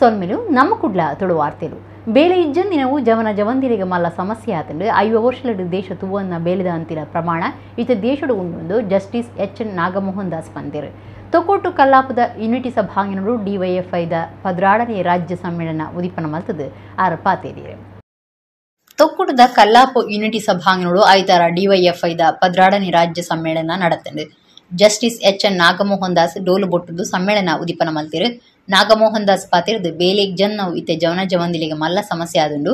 ಸೊಲ್ಮೆಲು ನಮ್ಮ ಕುಡ್ಲ ತುಳು ಬೇಳೆ ಬೇಲೆ ಇಜ್ಜಂದಿನವು ಜವನ ಜವಂದಿರಿಗೆ ಮಲ್ಲ ಸಮಸ್ಯೆ ಆತಂಡು ಐವ ವರ್ಷಲಡು ದೇಶ ತುವನ್ನ ಬೇಲಿದ ಅಂತಿನ ಪ್ರಮಾಣ, ಈತ ದೇಶಡು ಉಂಡು justice H N Nagamohan Das ಪಂದಿರು Thokkottu ಕಲ್ಲಾಪದ ಯುನಿಟಿ ಸಭಾಂಗಣರು ಡಿವೈಎಫ್ಐದ ಪದ್ರಾಡನೇ ರಾಜ್ಯ ಸಮ್ಮೇಳನ ಉದಿಪನ ಮಲ್ತದು. ಆರ ಪಾತೇರಿಯರು ತೊಕ್ಕೋಟದ ಕಲ್ಲಾಪು ಯುನಿಟಿ ಸಭಾಂಗಣರು ಐತಾರ ಡಿವೈಎಫ್ಐದ ಪದ್ರಾಡನೇ ರಾಜ್ಯ ಸಮ್ಮೇಳನ ನಡತಂಡು justice H N Nagamohan Das ಡೋಲು ಬೊಟ್ಟುದು ಸಮ್ಮೇಳನ ಉದಿಪನ ಮಲ್ತಿರು. ನಾಗಮೋಹನ್ ದಾಸ್ ಪಾತಿರ್ದು ಬೇಲೆ ಇಜ್ಜನ್ನವು ಇತ್ತೆ ಜವನ ಜವಂದಿಲಿಗೆ ಮಲ್ಲ ಸಮಸ್ಯೆ ಆದುಂಡು.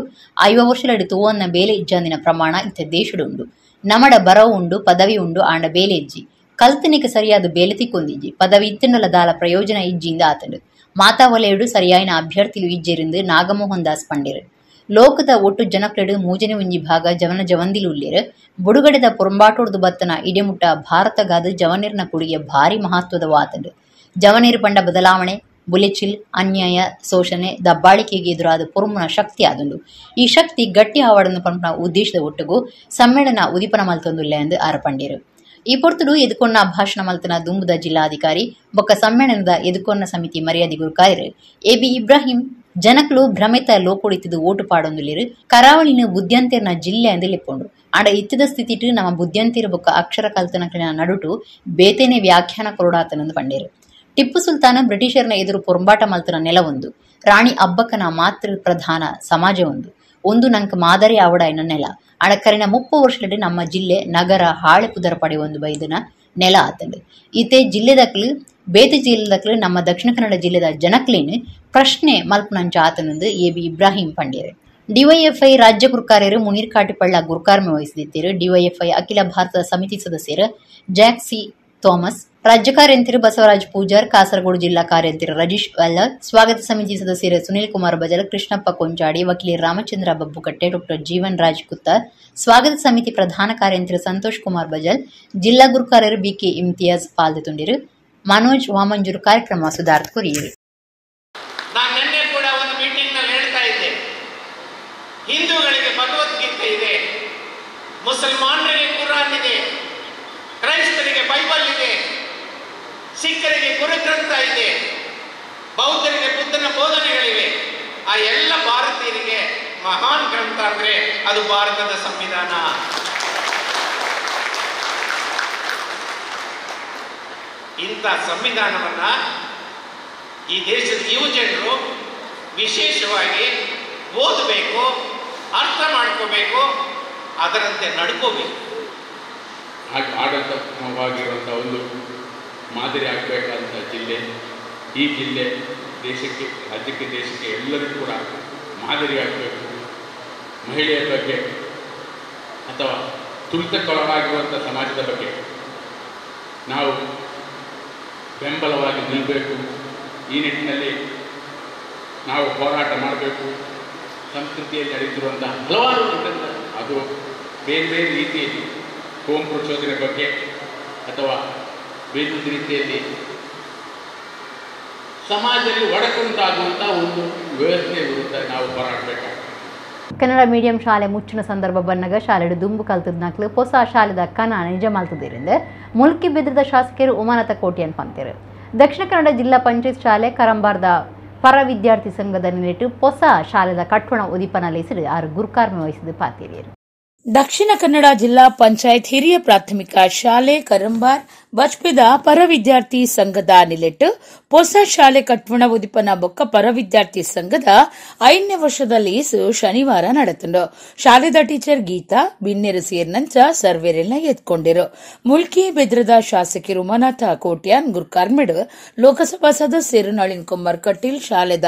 ಐವ ವರ್ಷಲಡು ತೂವನ್ನ ಬೇಲೆ ಇಜ್ಜಂದಿನ ಪ್ರಮಾಣ ಇತ್ತೆ ದೇಶಡುಂಡು. ನಮಡ ಬರವು ಉಂಡು, ಪದವಿ ಉಂಡು, ಆಂಡ ಬೇಲೆಜ್ಜಿ ಕಲ್ತನಿಗೆ ಸರಿಯಾದ ಬೇಲೆ ತಿಕ್ಕೊಂದಿಜ್ಜಿ. ಪದವಿ ಇತ್ತಿಂಡಲ ದಾಲ ಪ್ರಯೋಜನ ಇಜ್ಜಿಂದ ಆತಂಡು. ಮಾತಾ ವಲಯಡು ಸರಿಯಾಯಿನ ಅಭ್ಯರ್ಥಿಲು ಇಜ್ಜಿರಿಂದ ನಾಗಮೋಹನ್ ದಾಸ್ ಪಂಡಿರು. ಲೋಕದ ಒಟ್ಟು ಜನಕ್ಲೆಡು ಮೂಜನೆ ಒಂಜಿ ಭಾಗ ಜವನ ಜವಂದಿಲು ಉಳ್ಳೇರು ಬುಡುಗಡೆದ ಪುರಂಬಾಟೋಡ್ದು ಬತ್ತನ ಇಡೆಮುಟ್ಟ ಭಾರತಗಾದ ಜವನಿರ್ನ ಕುಡಿಯ ಭಾರಿ ಮಹತ್ವದ ವಾತಂಡು ಜವನೀರು ಪಂಡ ಬದಲಾವಣೆ ಬುಲೆಚಿಲ್, ಅನ್ಯಾಯ, ಶೋಷಣೆ, ದಬ್ಬಾಳಿಕೆಗೆ ಎದುರಾದ ಪುರುಮನ ಶಕ್ತಿ ಆದುಂಡು ಈ ಶಕ್ತಿ ಗಟ್ಟಿ ಆವಾಡನ್ನು ಪಂಪನ ಉದ್ದೇಶದ ಒಟ್ಟುಗು ಸಮ್ಮೇಳನ ಉದಿಪನ ಮಲ್ತೊಂದುಲ್ಲೆ ಎಂದು ಆರಪಂಡಿರು ಈ ಪೊರ್ತುಡು ಎದುಕೊನ್ನ ಭಾಷಣ ಮಲ್ತನ ದುಂಬುದ ಜಿಲ್ಲಾಧಿಕಾರಿ ಬೊಕ್ಕ ಸಮ್ಮೇಳನದ ಎದುಕೊನ್ನ ಸಮಿತಿ ಮರ್ಯಾದೆ ಗುರುಕಾಯರು ಎಬಿ ಇಬ್ರಾಹಿಂ, ಜನಕ್ಲು ಭ್ರಮಿತ ಲೋಕೊಡಿತಿದ್ದು ಓಟು ಪಾಡೊಂದುಲಿರು ಕರಾವಳಿನ ಬುದ್ಧಂತಿರ್ನ ಜಿಲ್ಲೆ ಎಂದು ಲಿಪ್ಪೊಂಡು. ಆಂಡ ಇತ್ತಿದ ಸ್ಥಿತಿಟು ನಮ್ಮ ಬುದ್ಧ್ಯಂತಿರ ಬೊಕ್ಕ ಅಕ್ಷರ ಕಲ್ತನಕಲಿನ ನಡುಟು ಬೇತೇನೆ ವ್ಯಾಖ್ಯಾನ ಕೊರಡಾತನಂದು ಪಂಡೇರು ಟಿಪ್ಪು ಸುಲ್ತಾನ ಬ್ರಿಟಿಷರ್ನ ಎದುರು ಪೊರಂಬಾಟ ಮಲ್ತನ ನೆಲವೊಂದು. ರಾಣಿ ಅಬ್ಬಕ್ಕನ ಮಾತೃ ಪ್ರಧಾನ ಸಮಾಜವೊಂದು. ಒಂದು ನಂಕ ಮಾದರಿ ಆವಡಾಯಿನ ನೆಲ. ಅಣಕರಿನ ಮುಪ್ಪು ವರ್ಷದಲ್ಲಿ ನಮ್ಮ ಜಿಲ್ಲೆ, ನಗರ, ಹಾಳೆ ಪುದರ ಪಡೆ ಒಂದು ಬೈದನ ನೆಲ ಆತಂಡು. ಈತೆ ಜಿಲ್ಲೆದಕ್ಲು ಬೇತೆ ಜಿಲ್ಲೆದಕ್ಲು ನಮ್ಮ ದಕ್ಷಿಣ ಕನ್ನಡ ಜಿಲ್ಲೆದ ಜನಕ್ಲೇನು ಪ್ರಶ್ನೆ ಮಲ್ಪನಂಚ ಆತನೊಂದು ಎ ಬಿ ಇಬ್ರಾಹಿಂ ಪಂಡೇರು ಡಿವೈಎಫ್ಐ ರಾಜ್ಯ ಗುರುಕಾರ್ಯರು ಮುನೀರ್ ಕಾಟಿಪಳ್ಳ ಗುರುಕಾರ್ಮೆ ವಹಿಸಿದ್ದೀರು ಡಿವೈಎಫ್ಐ ಅಖಿಲ ಭಾರತ ಸಮಿತಿ ಸದಸ್ಯರು ಜಾಕ್ಸಿ ಥಾಮಸ್ ರಾಜ್ಯ ಕಾರ್ಯಂತಿರು ಬಸವರಾಜ್ ಪೂಜಾರ್, ಕಾಸರಗೋಡು ಜಿಲ್ಲಾ ಕಾರ್ಯಂತಿರು ರಜೀಶ್ ವಲ್ಲರ್, ಸ್ವಾಗತ ಸಮಿತಿ ಸದಸ್ಯರು ಸುನೀಲ್ ಕುಮಾರ್ ಬಜಲ್ ಕೃಷ್ಣಪ್ಪ ಕೊಂಚಾಡಿ ವಕೀಲಿ ರಾಮಚಂದ್ರ ಬಬ್ಬುಕಟ್ಟೆ, ಡಾಕ್ಟರ್ ಜೀವನ್ ರಾಜ್ ಕುತ್ತರ್ ಸ್ವಾಗತ ಸಮಿತಿ ಪ್ರಧಾನ ಕಾರ್ಯಂತಿರು ಸಂತೋಷ್ ಕುಮಾರ್ ಬಜಲ್ ಜಿಲ್ಲಾ ಗುರುಕಾರ್ಯರು ಬಿಕೆ ಇಮ್ತಿಯಾಜ್ ಪಾಲ್ಗೊಂಡಿರು ಮನೋಜ್ ವಾಮಂಜೂರು ಕಾರ್ಯಕ್ರಮ ಸುಧಾರ್ಥ್ ಕೊರಿಯರು ನಾನು ನಿನ್ನೆ ಕೂಡ ಒಂದು ಮೀಟಿಂಗ್ನಲ್ಲಿ ಹೇಳ್ತಾ ಇದ್ದೆ ಹಿಂದೂಗಳಿಗೆ ಭಗವದ್ಗೀತೆ ಇದೆ ಮುಸಲ್ಮಾನರಿಗೆ ಕುರಾನ್ ಇದೆ ಕ್ರೈಸ್ತರಿಗೆ ಬೈಬಲ್ ಇದೆ ಸಿಖ್ಖರಿಗೆ ಗುರುಗ್ರಂಥ ಇದೆ ಬೌದ್ಧರಿಗೆ ಬುದ್ಧನ ಬೋಧನೆಗಳಿವೆ. ಆ ಎಲ್ಲ ಭಾರತೀಯರಿಗೆ ಮಹಾನ್ ಗ್ರಂಥ ಅಂದ್ರೆ ಅದು ಭಾರತದ ಸಂವಿಧಾನ. ಇಂಥ ಸಂವಿಧಾನವನ್ನ ಈ ದೇಶದ ಯುವಜನರು ವಿಶೇಷವಾಗಿ ಓದಬೇಕು, ಅರ್ಥ ಮಾಡ್ಕೋಬೇಕು, ಅದರಂತೆ ನಡ್ಕೋಬೇಕು. ಆಡಳಿತವಾಗಿರುವಂಥ ಒಂದು ಮಾದರಿ ಆಗಬೇಕಾದಂಥ ಜಿಲ್ಲೆ ಈ ಜಿಲ್ಲೆ ದೇಶಕ್ಕೆ, ರಾಜ್ಯಕ್ಕೆ, ದೇಶಕ್ಕೆ ಎಲ್ಲರಿಗೂ ಕೂಡ ಮಾದರಿಯಾಗಬೇಕು. ಮಹಿಳೆಯರ ಬಗ್ಗೆ ಅಥವಾ ತುಳಿತಕ್ಕೊಳಗಾಗಿರುವಂಥ ಸಮಾಜದ ಬಗ್ಗೆ ನಾವು ಬೆಂಬಲವಾಗಿ ನಿಲ್ಲಬೇಕು ಈ ನಿಟ್ಟಿನಲ್ಲಿ ನಾವು ಹೋರಾಟ ಮಾಡಬೇಕು. ಸಂಸ್ಕೃತಿಯಲ್ಲಿ ನಡೆಯುತ್ತಿರುವಂಥ ಹಲವಾರು ಅದು ಬೇರೆ ಬೇರೆ ರೀತಿಯಲ್ಲಿ ಹೋಮ್ ಪ್ರಚೋದನೆ ಬಗ್ಗೆ ಅಥವಾ ಬೇರೆ ರೀತಿಯಲ್ಲಿ ಸಮಾಜದಲ್ಲಿ ಒಡಕುಂಟಾಗುವಂಥ ಒಂದು ವ್ಯವಸ್ಥೆ ಇರುತ್ತೆ ನಾವು ಹೋರಾಡಬೇಕಾಗ್ತದೆ ಕನ್ನಡ ಮೀಡಿಯಂ ಶಾಲೆ ಮುಚ್ಚಿನ ಸಂದರ್ಭ ಬನ್ನಗ ಶಾಲೆಡು ದುಂಬು ಕಲ್ತದ ನಕ್ಲು ಹೊಸ ಶಾಲೆದ ಕನ ನಿಜ ಮಾಲ್ತದಿರಿಂದ ಮುಲ್ಕಿ ಬೆದ್ರದ ಶಾಸಕರು ಉಮಾನತ ಕೋಟಿ ಪಂತಿರು ದಕ್ಷಿಣ ಕನ್ನಡ ಜಿಲ್ಲಾ ಪಂಚಾಯತ್ ಶಾಲೆ ಕರಂಬಾರ್ದ ಪರ ವಿದ್ಯಾರ್ಥಿ ಸಂಘದ ನಿಟ್ಟು ಹೊಸ ಶಾಲೆದ ಕಟ್ಟಣ ಉದಿಪನ ಲೆಸಿರು ಆರು ಗುರುಕಾರ್ಮೆ ವಹಿಸಿದ ಪಾತಿರಿಯರು. ದಕ್ಷಿಣ ಕನ್ನಡ ಜಿಲ್ಲಾ ಪಂಚಾಯತ್ ಹಿರಿಯ ಪ್ರಾಥಮಿಕ ಶಾಲೆ ಕರಂಬಾರ್ ಬಜ್ಪೆದ ಪರ ವಿದ್ಯಾರ್ಥಿ ಸಂಘದ ನಿಲೆಟ್, ಹೊಸ ಶಾಲೆ ಕಟ್ವಣ ಉದಿಪನ ಬೊಕ್ಕ ಪರ ವಿದ್ಯಾರ್ಥಿ ಸಂಘದ ಐದನೇ ವರ್ಷದ ಲೀಸು ಶನಿವಾರ ನಡೆತಂಡು. ಶಾಲೆದ ಟೀಚರ್ ಗೀತಾ ಬಿನ್ನೆರು ಸೇರ್ನಂಚ ಸರ್ವೇರೆಲ್ಲ ಎತ್ಕೊಂಡಿರು. ಮುಲ್ಕಿ ಬೆದ್ರದ ಶಾಸಕರು ಮನಾಥ ಕೋಟ್ಯಾನ್ ಗುರ್ಕಾರ್ಮಿಡ್, ಲೋಕಸಭಾ ಸದಸ್ಯರು ನಳಿನ್ ಕುಮಾರ್ ಕಟೀಲ್ ಶಾಲೆದ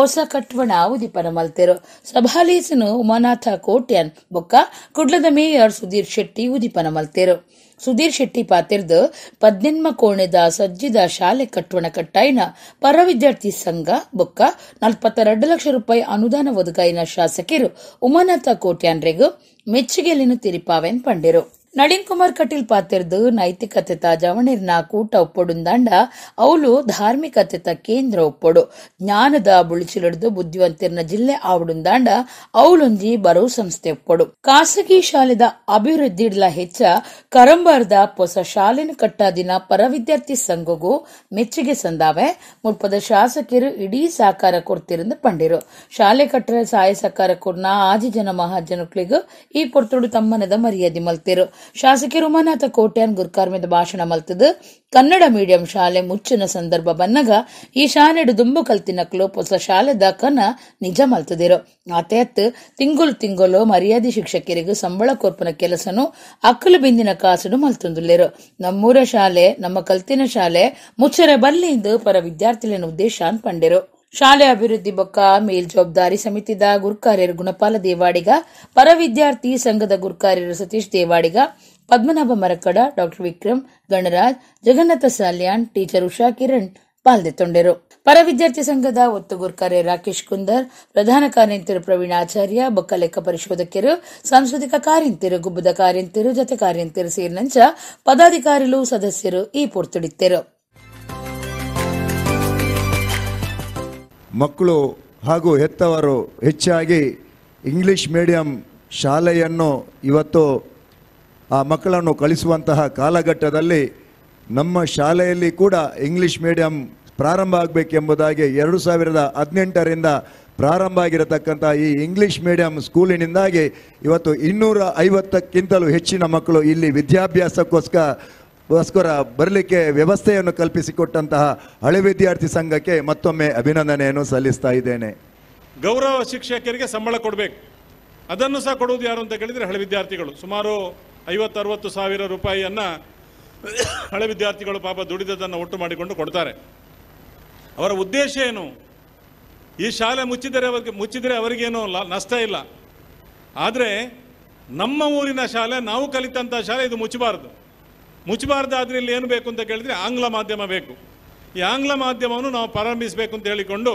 ಹೊಸ ಕಟ್ವಣ ಉದಿಪನ ಮಲ್ತೆರು. ಸಭಾಲೀಸನು ಉಮಾನಾಥ ಕೋಟ್ಯಾನ್ ಬೊಕ್ಕ ಕುಡ್ಲದ ಮೇಯರ್ ಸುಧೀರ್ ಶೆಟ್ಟಿ ಉದಿಪನ ಮಲ್ತೆರು. ಸುಧೀರ್ ಶೆಟ್ಟಿ ಪಾತಿರ್ದು ಪದ್ನೆನ್ಮ ಕೋಣೆದ ಸಜ್ಜಿದ ಶಾಲೆ ಕಟ್ಟುವಣ ಕಟ್ಟಾಯಿನ ಪರ ವಿದ್ಯಾರ್ಥಿ ಸಂಘ ಬೊಕ್ಕ ನಲ್ಪತ್ತೆರಡು ಲಕ್ಷ ರೂಪಾಯಿ ಅನುದಾನ ಒದಗಾಯಿನ ಶಾಸಕರು ಉಮಾನಾಥ ಕೋಟ್ಯಾನ್ರೆಗೂ ಮೆಚ್ಚುಗೆಲಿನ ತಿರಿಪಾವೆನ್ ಪಂಡಿರು. ನಳಿನ್ ಕುಮಾರ್ ಕಟೀಲ್ ಪಾತ್ರದ ನೈತಿಕತೆತ ಜವಣಿರ್ನ ಕೂಟ ಒಪ್ಪೊಡುಂದಾಂಡ ಅವಳು ಧಾರ್ಮಿಕತೆತ ಕೇಂದ್ರ ಒಪ್ಪೊಡು. ಜ್ಞಾನದ ಬುಳಿಚಿಲಡ್ದು ಬುದ್ಧಿವಂತಿರ್ನ ಜಿಲ್ಲೆ ಆವಡುಂದಾಂಡ ಅವಳೊಂಜಿ ಬರೋ ಸಂಸ್ಥೆ ಒಪ್ಪೊಡು. ಖಾಸಗಿ ಶಾಲೆದ ಅಭಿವೃದ್ಧಿಡ್ಲ ಹೆಚ್ಚ, ಕರಂಬಾರ್ದ ಹೊಸ ಶಾಲೆನ ಕಟ್ಟಾದಿನ ಪರ ವಿದ್ಯಾರ್ಥಿ ಸಂಘಗೂ ಮೆಚ್ಚುಗೆ ಸಂದಾವೆ. ಮುಡ್ಪದ ಶಾಸಕರು ಇಡೀ ಸಹಕಾರ ಕೊಡ್ತಿರಂದು ಪಂಡಿರು. ಶಾಲೆ ಕಟ್ಟರ ಸಹಾಯ ಸಹಕಾರ ಕೊರ್ನ ಆಜಿ ಜನ ಮಹಾಜನಕ್ಳಿಗೂ ಈ ಕೊರ್ತೊಡು ತಮ್ಮನದ ಮರ್ಯಾದೆ ಮಲ್ತಿರು. ಶಾಸಕಿ ರುಮಾನಾಥ ಕೋಟ್ಯಾನ್ ಗುರ್ಕಾರ್ಮೆದ ಭಾಷಣ ಮಲ್ತದು ಕನ್ನಡ ಮೀಡಿಯಂ ಶಾಲೆ ಮುಚ್ಚಿನ ಸಂದರ್ಭ ಬನ್ನಗ ಈ ಶಾಲೆಡು ದುಂಬು ಕಲ್ತಿನಕ್ಲು ಹೊಸ ಶಾಲೆ ಕನ ನಿಜ ಮಲ್ತದಿರು. ಆತೆಯತ್ ತಿಂಗುಲ್ ತಿಂಗುಲು ಮರ್ಯಾದೆ ಶಿಕ್ಷಕರಿಗೂ ಸಂಬಳ ಕೊರ್ಪನ ಕೆಲಸನು ಅಕ್ಕಲು ಬಿಂದಿನ ಕಾಸುಡು ಮಲ್ತುಂದುಲ್ಲೇರು. ನಮ್ಮೂರ ಶಾಲೆ, ನಮ್ಮ ಕಲ್ತಿನ ಶಾಲೆ ಮುಚ್ಚರೆ ಬಲ್ಲಿಂದು ಪರ ವಿದ್ಯಾರ್ಥಿಗಳನ್ನು ಉದ್ದೇಶ ಅನ್ಪಂಡಿರು ಪಂಡಿರು. ಶಾಲೆ ಅಭಿವೃದ್ಧಿ ಬೊಕ್ಕ ಮೇಲ್ಜವಾಬ್ದಾರಿ ಸಮಿತಿದ ಗುರುಕಾರ್ಯರು ಗುಣಪಾಲ ದೇವಾಡಿಗ ಪರ ವಿದ್ಯಾರ್ಥಿ ಸಂಘದ ಗುರುಕಾರ್ಯರು ಸತೀಶ್ ದೇವಾಡಿಗ, ಪದ್ಮನಾಭ ಮರಕಡ ಡಾಕ್ಟರ್ ವಿಕ್ರಮ್, ಗಣರಾಜ್, ಜಗನ್ನಾಥ ಸಾಲ್ಯಾನ್, ಟೀಚರ್ ಉಷಾ ಕಿರಣ್ ಪಾಲ್ದೆತ್ತೊಂಡರು ಪರ ವಿದ್ಯಾರ್ಥಿ ಸಂಘದ ಒತ್ತು ಗುರ್ಕಾರ್ಯ ರಾಕೇಶ್ ಕುಂದರ್, ಪ್ರಧಾನ ಕಾರ್ಯಂತಿರು ಪ್ರವೀಣ್ ಆಚಾರ್ಯ, ಬೊಕ್ಕ ಲೆಕ್ಕ ಪರಿಶೋಧಕರು, ಸಾಂಸ್ಕೃತಿಕ ಕಾರ್ಯಂತಿರು ಗುಬ್ಬದ ಕಾರ್ಯಂತಿರು ಜತೆ ಕಾರ್ಯಂತಿರು ಸೇರಿನಂಚ ಪದಾಧಿಕಾರಿಗಳು ಸದಸ್ಯರು ಈ ಪೊರ್ತುಡಿತ್ತರು. ಮಕ್ಕಳು ಹಾಗೂ ಹೆತ್ತವರು ಹೆಚ್ಚಾಗಿ ಇಂಗ್ಲಿಷ್ ಮೀಡಿಯಂ ಶಾಲೆಯನ್ನು ಇವತ್ತು ಆ ಮಕ್ಕಳನ್ನು ಕಳಿಸುವಂತಹ ಕಾಲಘಟ್ಟದಲ್ಲಿ ನಮ್ಮ ಶಾಲೆಯಲ್ಲಿ ಕೂಡ ಇಂಗ್ಲಿಷ್ ಮೀಡಿಯಂ ಪ್ರಾರಂಭ ಆಗಬೇಕೆಂಬುದಾಗಿ ಎರಡು ಸಾವಿರದ ಹದಿನೆಂಟರಿಂದ ಪ್ರಾರಂಭ ಆಗಿರತಕ್ಕಂಥ ಈ ಇಂಗ್ಲಿಷ್ ಮೀಡಿಯಂ ಸ್ಕೂಲಿನಿಂದಾಗಿ ಇವತ್ತು ಇನ್ನೂರ ಐವತ್ತಕ್ಕಿಂತಲೂ ಹೆಚ್ಚಿನ ಮಕ್ಕಳು ಇಲ್ಲಿ ವಿದ್ಯಾಭ್ಯಾಸಕ್ಕೋಸ್ಕರ ಗೋಸ್ಕರ ಬರಲಿಕ್ಕೆ ವ್ಯವಸ್ಥೆಯನ್ನು ಕಲ್ಪಿಸಿಕೊಟ್ಟಂತಹ ಹಳೆ ವಿದ್ಯಾರ್ಥಿ ಸಂಘಕ್ಕೆ ಮತ್ತೊಮ್ಮೆ ಅಭಿನಂದನೆಯನ್ನು ಸಲ್ಲಿಸ್ತಾ ಇದ್ದೇನೆ. ಗೌರವ ಶಿಕ್ಷಕರಿಗೆ ಸಂಬಳ ಕೊಡಬೇಕು. ಅದನ್ನು ಸಹ ಕೊಡುವುದು ಯಾರು ಅಂತ ಕೇಳಿದರೆ ಹಳೆ ವಿದ್ಯಾರ್ಥಿಗಳು. ಸುಮಾರು ಐವತ್ತರವತ್ತು ಸಾವಿರ ರೂಪಾಯಿಯನ್ನು ಹಳೆ ವಿದ್ಯಾರ್ಥಿಗಳು ಪಾಪ ದುಡಿದದನ್ನು ಒಟ್ಟು ಮಾಡಿಕೊಂಡು ಕೊಡ್ತಾರೆ. ಅವರ ಉದ್ದೇಶ ಏನು? ಈ ಶಾಲೆ ಮುಚ್ಚಿದರೆ ಅವರಿಗೆ ಮುಚ್ಚಿದರೆ ಅವರಿಗೇನು ನಷ್ಟ ಇಲ್ಲ. ಆದರೆ ನಮ್ಮ ಊರಿನ ಶಾಲೆ, ನಾವು ಕಲಿತಂಥ ಶಾಲೆ ಇದು ಮುಚ್ಚಬಾರದು. ಮುಚ್ಚಬಾರ್ದಾದ್ರೆ ಇಲ್ಲಿ ಏನು ಬೇಕು ಅಂತ ಕೇಳಿದರೆ ಆಂಗ್ಲ ಮಾಧ್ಯಮ ಬೇಕು. ಈ ಆಂಗ್ಲ ಮಾಧ್ಯಮವನ್ನು ನಾವು ಪ್ರಾರಂಭಿಸಬೇಕು ಅಂತ ಹೇಳಿಕೊಂಡು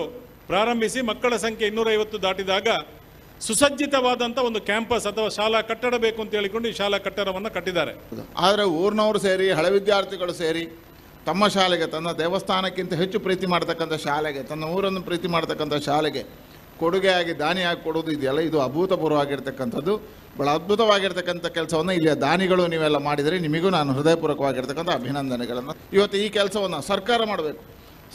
ಪ್ರಾರಂಭಿಸಿ ಮಕ್ಕಳ ಸಂಖ್ಯೆ ಇನ್ನೂರೈವತ್ತು ದಾಟಿದಾಗ ಸುಸಜ್ಜಿತವಾದಂಥ ಒಂದು ಕ್ಯಾಂಪಸ್ ಅಥವಾ ಶಾಲಾ ಕಟ್ಟಡ ಬೇಕು ಅಂತ ಹೇಳಿಕೊಂಡು ಈ ಶಾಲಾ ಕಟ್ಟಡವನ್ನು ಕಟ್ಟಿದ್ದಾರೆ. ಆದರೆ ಊರಿನವರು ಸೇರಿ, ಹಳೆ ವಿದ್ಯಾರ್ಥಿಗಳು ಸೇರಿ ತಮ್ಮ ಶಾಲೆಗೆ, ತನ್ನ ದೇವಸ್ಥಾನಕ್ಕಿಂತ ಹೆಚ್ಚು ಪ್ರೀತಿ ಮಾಡ್ತಕ್ಕಂಥ ಶಾಲೆಗೆ, ತನ್ನ ಊರನ್ನು ಪ್ರೀತಿ ಮಾಡ್ತಕ್ಕಂಥ ಶಾಲೆಗೆ ಕೊಡುಗೆಯಾಗಿ ದಾನಿಯಾಗಿ ಕೊಡೋದು ಇದೆಯಲ್ಲ, ಇದು ಅಭೂತಪೂರ್ವವಾಗಿರ್ತಕ್ಕಂಥದ್ದು. ಭಾಳ ಅದ್ಭುತವಾಗಿರ್ತಕ್ಕಂಥ ಕೆಲಸವನ್ನು ಇಲ್ಲಿಯ ದಾನಿಗಳು ನೀವೆಲ್ಲ ಮಾಡಿದರೆ ನಿಮಗೂ ನಾನು ಹೃದಯಪೂರ್ವಕವಾಗಿರ್ತಕ್ಕಂಥ ಅಭಿನಂದನೆಗಳನ್ನು. ಇವತ್ತು ಈ ಕೆಲಸವನ್ನು ಸರ್ಕಾರ ಮಾಡಬೇಕು.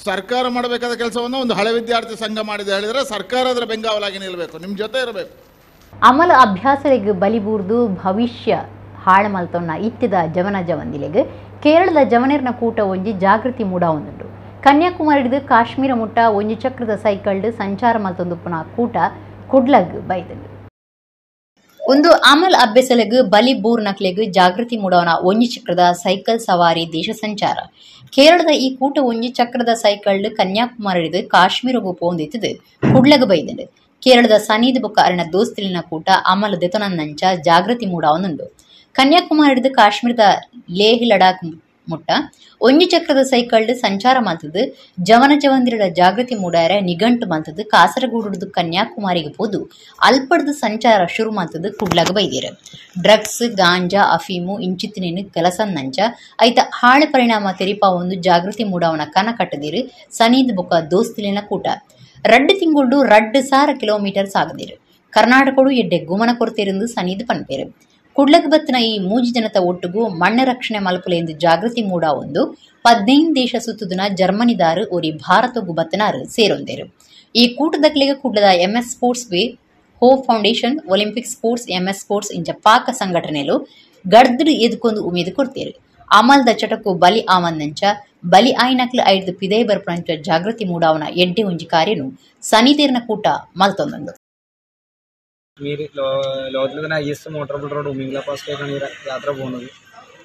ಸರ್ಕಾರ ಮಾಡಬೇಕಾದ ಕೆಲಸವನ್ನು ಒಂದು ಹಳೆ ವಿದ್ಯಾರ್ಥಿ ಸಂಘ ಮಾಡಿದೆ ಹೇಳಿದರೆ ಸರ್ಕಾರ ಅದರ ಬೆಂಗಾವಲಾಗಿ ನಿಲ್ಲಬೇಕು. ನಿಮ್ಮ ಜೊತೆ ಇರಬೇಕು. ಅಮಲ ಅಭ್ಯಾಸರಿಗೆ ಬಲಿಬೂರ್ದು ಭವಿಷ್ಯ ಹಾಳು ಮಲ್ತೊನ್ನ ಇತ್ತಿದ ಜವನ ಜವನಿಲೆಗೆ ಕೇರಳದ ಜವನೀರ್ನ ಕೂಟ ಒಂಜಿ ಜಾಗೃತಿ ಮೂಡ ಒಂದುಂಡು ಕನ್ಯಾಕುಮಾರಿಡ್ದು ಕಾಶ್ಮೀರ ಮುಟ್ಟ ಒಂಜಿ ಚಕ್ರದ ಸೈಕಲ್ಡ್ ಸಂಚಾರ ಮಲ್ತೊಂದುಪ್ಪುನ ಕೂಟ ಕುಡ್ಲಗ್ ಬೈದುಂಡು ಒಂದು ಅಮಲ್ ಅಭ್ಯಸಲಗ್ ಬಲಿ ಬೂರ್ನಕ್ಲೆಗ್ ಜಾಗೃತಿ ಮೂಡವನ ಒಂಜಿ ಚಕ್ರದ ಸೈಕಲ್ ಸವಾರಿ ದೇಶ ಸಂಚಾರ. ಕೇರಳದ ಈ ಕೂಟ ಒಂಜಿ ಚಕ್ರದ ಸೈಕಲ್ ಕನ್ಯಾಕುಮಾರಿಡ್ ಕಾಶ್ಮೀರ ಪೋಂದಿತ್ತದು ಕುಡ್ಲಗ್ ಬೈದುಂಡು ಕೇರಳದ ಸನೀದ್ ಬೊಕ್ಕ ಅರಣ ದೋಸ್ತಿಲಿನ ಕೂಟ ಅಮಲ್ ದೆತೊನಂದಂಚ ಜಾಗೃತಿ ಮೂಡಾವನುಂಡು ಕನ್ಯಾಕುಮಾರಿಡ್ ಕಾಶ್ಮೀರದ ಲೇಹ್ ಲಡಾಖ್ ಮುಟ್ಟ. ಒಂಜಿ ಚಕ್ರದ ಸೈಕಲ್ಡ್ ಸಂಚಾರ ಮಾತುದು ಜವನ ಜವಂದಿರಡ ಜಾಗೃತಿ ಮೂಡಾರೆ ನಿಘಂಟು ಮಾತುದು ಕಾಸರಗೂಡು ಕನ್ಯಾಕುಮಾರಿಗೆ ಪೋದು ಅಲ್ಪಡ್ದು ಸಂಚಾರ ಶುರು ಮಾತುದು ಕುಡ್ಲಾಗ ಬೈದಿರು. ಡ್ರಗ್ಸ್, ಗಾಂಜಾ, ಅಫೀಮು ಇಂಚಿತ್ತಿನೇನು ಕೆಲಸ ನಂಚ. ಐತ ಹಾಳೆ ಪರಿಣಾಮ ತೆರಿಪ ಒಂದು ಜಾಗೃತಿ ಮೂಡಾವನ ಕನ ಕಟ್ಟದಿರು. ಸನೀದ್ ಬೊಕ ದೋಸ್ತಿಲಿನ ಕೂಟ. ರಡ್ಡು ತಿಂಗುಂಡು ರಡ್ಡು ಸಾವಿರ ಕಿಲೋಮೀಟರ್ ಸಾಗದಿರು ಕರ್ನಾಟಕಡು ಎಡ್ಡೆ ಗುಮನ ಕೊರತೆರಿಂದ ಸನೀದ್ ಪನ್ಪೇರು. ಕುಡ್ಲಕ್ ಬತ್ತಿನ ಈ ಮೂಜಿ ಜನತ ಒಟ್ಟುಗು ಮಣ್ಣ ರಕ್ಷಣೆ ಮಲ್ಪುಲೆಂದು ಜಾಗೃತಿ ಮೂಡ ಒಂದು ಪದ್ನೈದು ದೇಶ ಸುತ್ತುದಿನ ಜರ್ಮನಿದಾರು ಒರಿ ಭಾರತಗು ಬತ್ತನಾರು ಸೇರೊಂದೇರು ಈ ಕೂಟದಕ್ಲೆಗೆ ಕುಡ್ಲದ ಎಂಎಸ್ ಸ್ಪೋರ್ಟ್ಸ್ ವೇ ಹೋ foundation Olympic sports MS sports ಇಂಚ ಪಾಕ ಸಂಘಟನೆಲು గడ్దుడు ఎదుకొందు ఉమీదు కొడతారు అమల్ దచ్చటకు బలి ఆమందంచ బలి ఆయనకులు ఐదు పిదే బరపునంచ జాగృతి మూడావున ఎడ్డి ఉంచి కార్యను సనితీర్ణ కూట మల్తొందండు മീര് ലോ ലോകത്തിലെ തന്നെ എസ് മോട്ടോർ റോഡ് ഉമിംഗ്ല പാസ്റ്റിലേക്കാണ് ഈ യാത്ര പോകുന്നത്.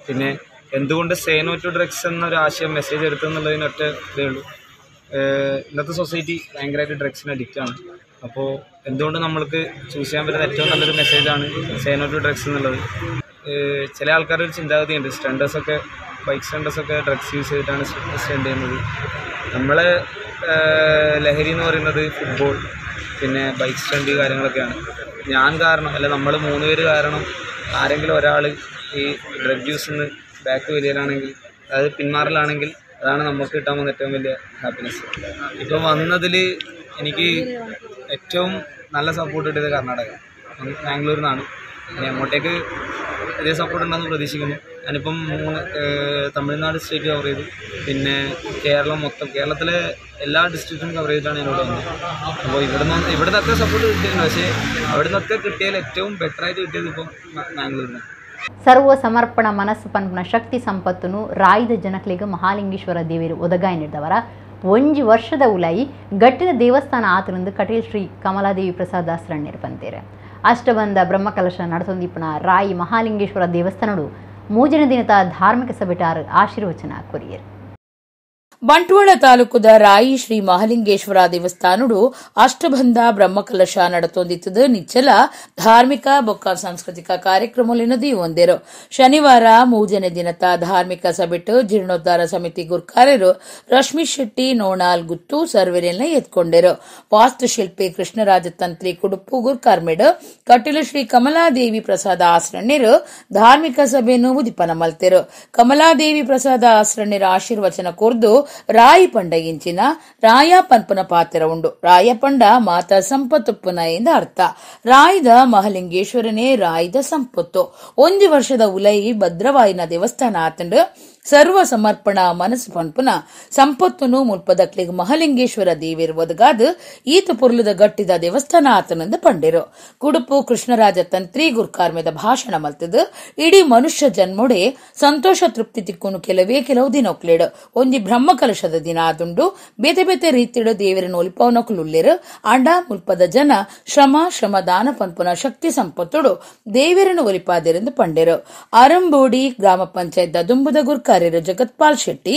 പിന്നെ എന്തുകൊണ്ട് സേനോ ടു ഡ്രഗ്സ് എന്നൊരു ആശയം മെസ്സേജ് എടുത്തു എന്നുള്ളതിനൊറ്റ ഇതേ ഉള്ളൂ. ഇന്നത്തെ സൊസൈറ്റി ഭയങ്കരമായിട്ട് ഡ്രഗ്സിന് അഡിക്റ്റ് ആണ്. അപ്പോൾ എന്തുകൊണ്ട് നമ്മൾക്ക് ചൂസ് ചെയ്യാൻ പറ്റുന്ന ഏറ്റവും നല്ലൊരു മെസ്സേജാണ് സേനോ ടു ഡ്രഗ്സ് എന്നുള്ളത്. ചില ചില ആൾക്കാരുടെ ഒരു ചിന്താഗതിയുണ്ട്. സ്റ്റണ്ടേഴ്സൊക്കെ ബൈക്ക് സ്റ്റണ്ടേഴ്സൊക്കെ ഡ്രഗ്സ് യൂസ് ചെയ്തിട്ടാണ് സ്റ്റണ്ട് ചെയ്യുന്നത്. നമ്മളെ ലഹരി എന്ന് പറയുന്നത് ഫുട്ബോൾ പിന്നെ ബൈക്ക് സ്റ്റണ്ട് കാര്യങ്ങളൊക്കെയാണ്. ഞാൻ കാരണം അല്ല നമ്മൾ മൂന്ന് പേര് കാരണം ആരെങ്കിലും ഒരാൾ ഈ ഡ്രഗ് യൂസിന്ന് ബാക്ക് വരികയാണെങ്കിൽ അതായത് പിന്മാറലാണെങ്കിൽ അതാണ് നമുക്ക് കിട്ടാൻ വന്ന ഏറ്റവും വലിയ ഹാപ്പിനെസ് ഇപ്പം വന്നതിൽ എനിക്ക് ഏറ്റവും നല്ല സപ്പോർട്ട് കിട്ടിയത് കർണാടക. ബാംഗ്ലൂരിൽ നിന്നാണ് ഇനി അങ്ങോട്ടേക്ക് വലിയ സപ്പോർട്ട് ഉണ്ടെന്ന് പ്രതീക്ഷിക്കുന്നു ഞാനിപ്പം മൂന്ന് ഏഹ്, തമിഴ്നാട് സ്റ്റേറ്റ് കവർ ചെയ്തു പിന്നെ കേരളം മൊത്തം കേരളത്തിലെ എല്ലാ ഡിസ്ട്രിക്റ്റും കവർ ചെയ്തിട്ടാണ് ഞാനിവിടെ വന്നത് അപ്പോൾ ഇവിടുന്ന് ഇവിടെ നിന്നൊക്കെ സപ്പോർട്ട് കിട്ടിയിട്ടുണ്ട് പക്ഷേ അവിടെ നിന്നൊക്കെ കിട്ടിയതിൽ ഏറ്റവും ബെറ്ററായിട്ട് കിട്ടിയത് ഇപ്പം ബാംഗ്ലൂരിൽ നിന്ന് ಸರ್ವ ಸಮರ್ಪಣ ಮನಸ್ಸು ಪನ್ಪುನ ಶಕ್ತಿ ಸಂಪತ್ತುನು ರಾಯ್ದ ಜನಕ್ಲಿಗೆ ಮಹಾಲಿಂಗೇಶ್ವರ ದೇವಿರು ಒದಗಾಯಿ ನೀಡಿದವರ ಒಂಜಿ ವರ್ಷದ ಉಲಾಯಿ ಗಟ್ಟಿದ ದೇವಸ್ಥಾನ ಆತನಂದು ಕಟೀಲ್ ಶ್ರೀ ಕಮಲಾದೇವಿ ಪ್ರಸಾದ್ ದಾಸರಣ್ಯರು ಬಂತೇರೆ ಅಷ್ಟಬಂಧ ಬ್ರಹ್ಮಕಲಶ ನಡೆಸೊಂದಿಪ್ಪನ ರಾಯಿ ಮಹಾಲಿಂಗೇಶ್ವರ ದೇವಸ್ಥಾನಡು ಮೂಜನ ದಿನದ ಧಾರ್ಮಿಕ ಸಭೆಟಾರ್ ಆಶೀರ್ವಚನ ಕೊರಿಯರು. ಬಂಟ್ವಾಳ ತಾಲೂಕುದ ರಾಯಿ ಶ್ರೀ ಮಹಾಲಿಂಗೇಶ್ವರ ದೇವಸ್ಥಾನಡು ಅಷ್ಟಬಂಧ ಬ್ರಹ್ಮಕಲಶ ನಡತೊಂದಿತ್ತದ ನಿಚ್ಚಲ ಧಾರ್ಮಿಕ ಬೊಕ್ಕ ಸಾಂಸ್ಕೃತಿಕ ಕಾರ್ಯಕ್ರಮಲಿನದಿ ಒಂದೇರು ಶನಿವಾರ ಮೂಜನೆ ದಿನತ ಧಾರ್ಮಿಕ ಸಭೆಟ್ಟು ಜೀರ್ಣೋದ್ಧಾರ ಸಮಿತಿ ಗುರ್ಕಾರರು ರಶ್ಮಿ ಶೆಟ್ಟಿ, ನೋಣಾಲ್ ಗುತ್ತು ಸರ್ವೆರೆಲ್ಲ ಎತ್ಕೊಂಡರು. ವಾಸ್ತುಶಿಲ್ಪಿ ಕೃಷ್ಣರಾಜ ತಂತ್ರಿ ಕುಡುಪು ಗುರ್ಕಾರ್ಮೆಡ್, ಕಟೀಲು ಶ್ರೀ ಕಮಲಾದೇವಿ ಪ್ರಸಾದ ಆಸರಣ್ಯರು ಧಾರ್ಮಿಕ ಸಭೆಯನ್ನು ಉದಿಪನ ಮಲ್ತೆರು. ಕಮಲಾದೇವಿ ಪ್ರಸಾದ ಆಸರಣ್ಯರ ಆಶೀರ್ವಚನ ಕೊರ್ದು ರಾಯಿ ಇಂಚಿನ ರಾಯ ಪನ್ಪುನ ಪಾತ್ರ ಉಂಡು ರಾಯ ಪಂಡ ಮಾತ ಸಂಪತ್ತುಪ್ಪುನ ಎಂದ ಅರ್ಥ. ರಾಯ್ದ ಮಹಲಿಂಗೇಶ್ವರನೇ ರಾಯ್ದ ಸಂಪತ್ತು. ಒಂದು ವರ್ಷದ ಉಲೈ ಭದ್ರವಾಯಿನ ದೇವಸ್ಥಾನ ಆತಂಡು ಸರ್ವ ಸಮರ್ಪಣ ಮನಸ್ಸು ಪನ್ಪುನ ಸಂಪತ್ತುನು ಮುಲ್ಪದಕ್ಲಿಗ್ ಮಹಲಿಂಗೇಶ್ವರ ಒದಗಾದ ಈತ ಪುರ್ಲದ ಗಟ್ಟಿದ ದೇವಸ್ಥಾನ ಆತನಂದ ಪಂಡಿರು. ಕುಡುಪು ಕೃಷ್ಣರಾಜ ತಂತ್ರಿ ಗುರ್ಕಾರ್ಮೆದ ಭಾಷಣ ಮಲ್ತದ ಇಡೀ ಮನುಷ್ಯ ಜನ್ಮೊಡೆ ಸಂತೋಷ ತೃಪ್ತಿ ತಿಕ್ಕುನು ಕೆಲವೇ ಕೆಲವು ದಿನೊಕ್ಲೇಡು ಒಂಜಿ ಬ್ರಹ್ಮ ಕಲಶದ ದಿನ ಆದುಂಡು ಬೇತೆ ಬೇತೆ ರೀತಿಡು ದೇವರನ್ನು ಒಲಿಪವನೊಕ್ಲುಲ್ಲೆರು ಅಂಡ ಮುಲ್ಪದ ಜನ ಶ್ರಮ, ಶ್ರಮದಾನ ಪನ್ಪುನ ಶಕ್ತಿ ಸಂಪತ್ತುಡು ದೇವರನ್ನು ಒಲಿಪಾದಿರೆಂದು ಪಂಡೆರು. ಅರಂಬೋಡಿ ಗ್ರಾಮ ಪಂಚಾಯತ್ ದುಂಬುದ ಗುರ್ಕಾರ್ಯರು ಜಗತ್ಪಾಲ್ ಶೆಟ್ಟಿ,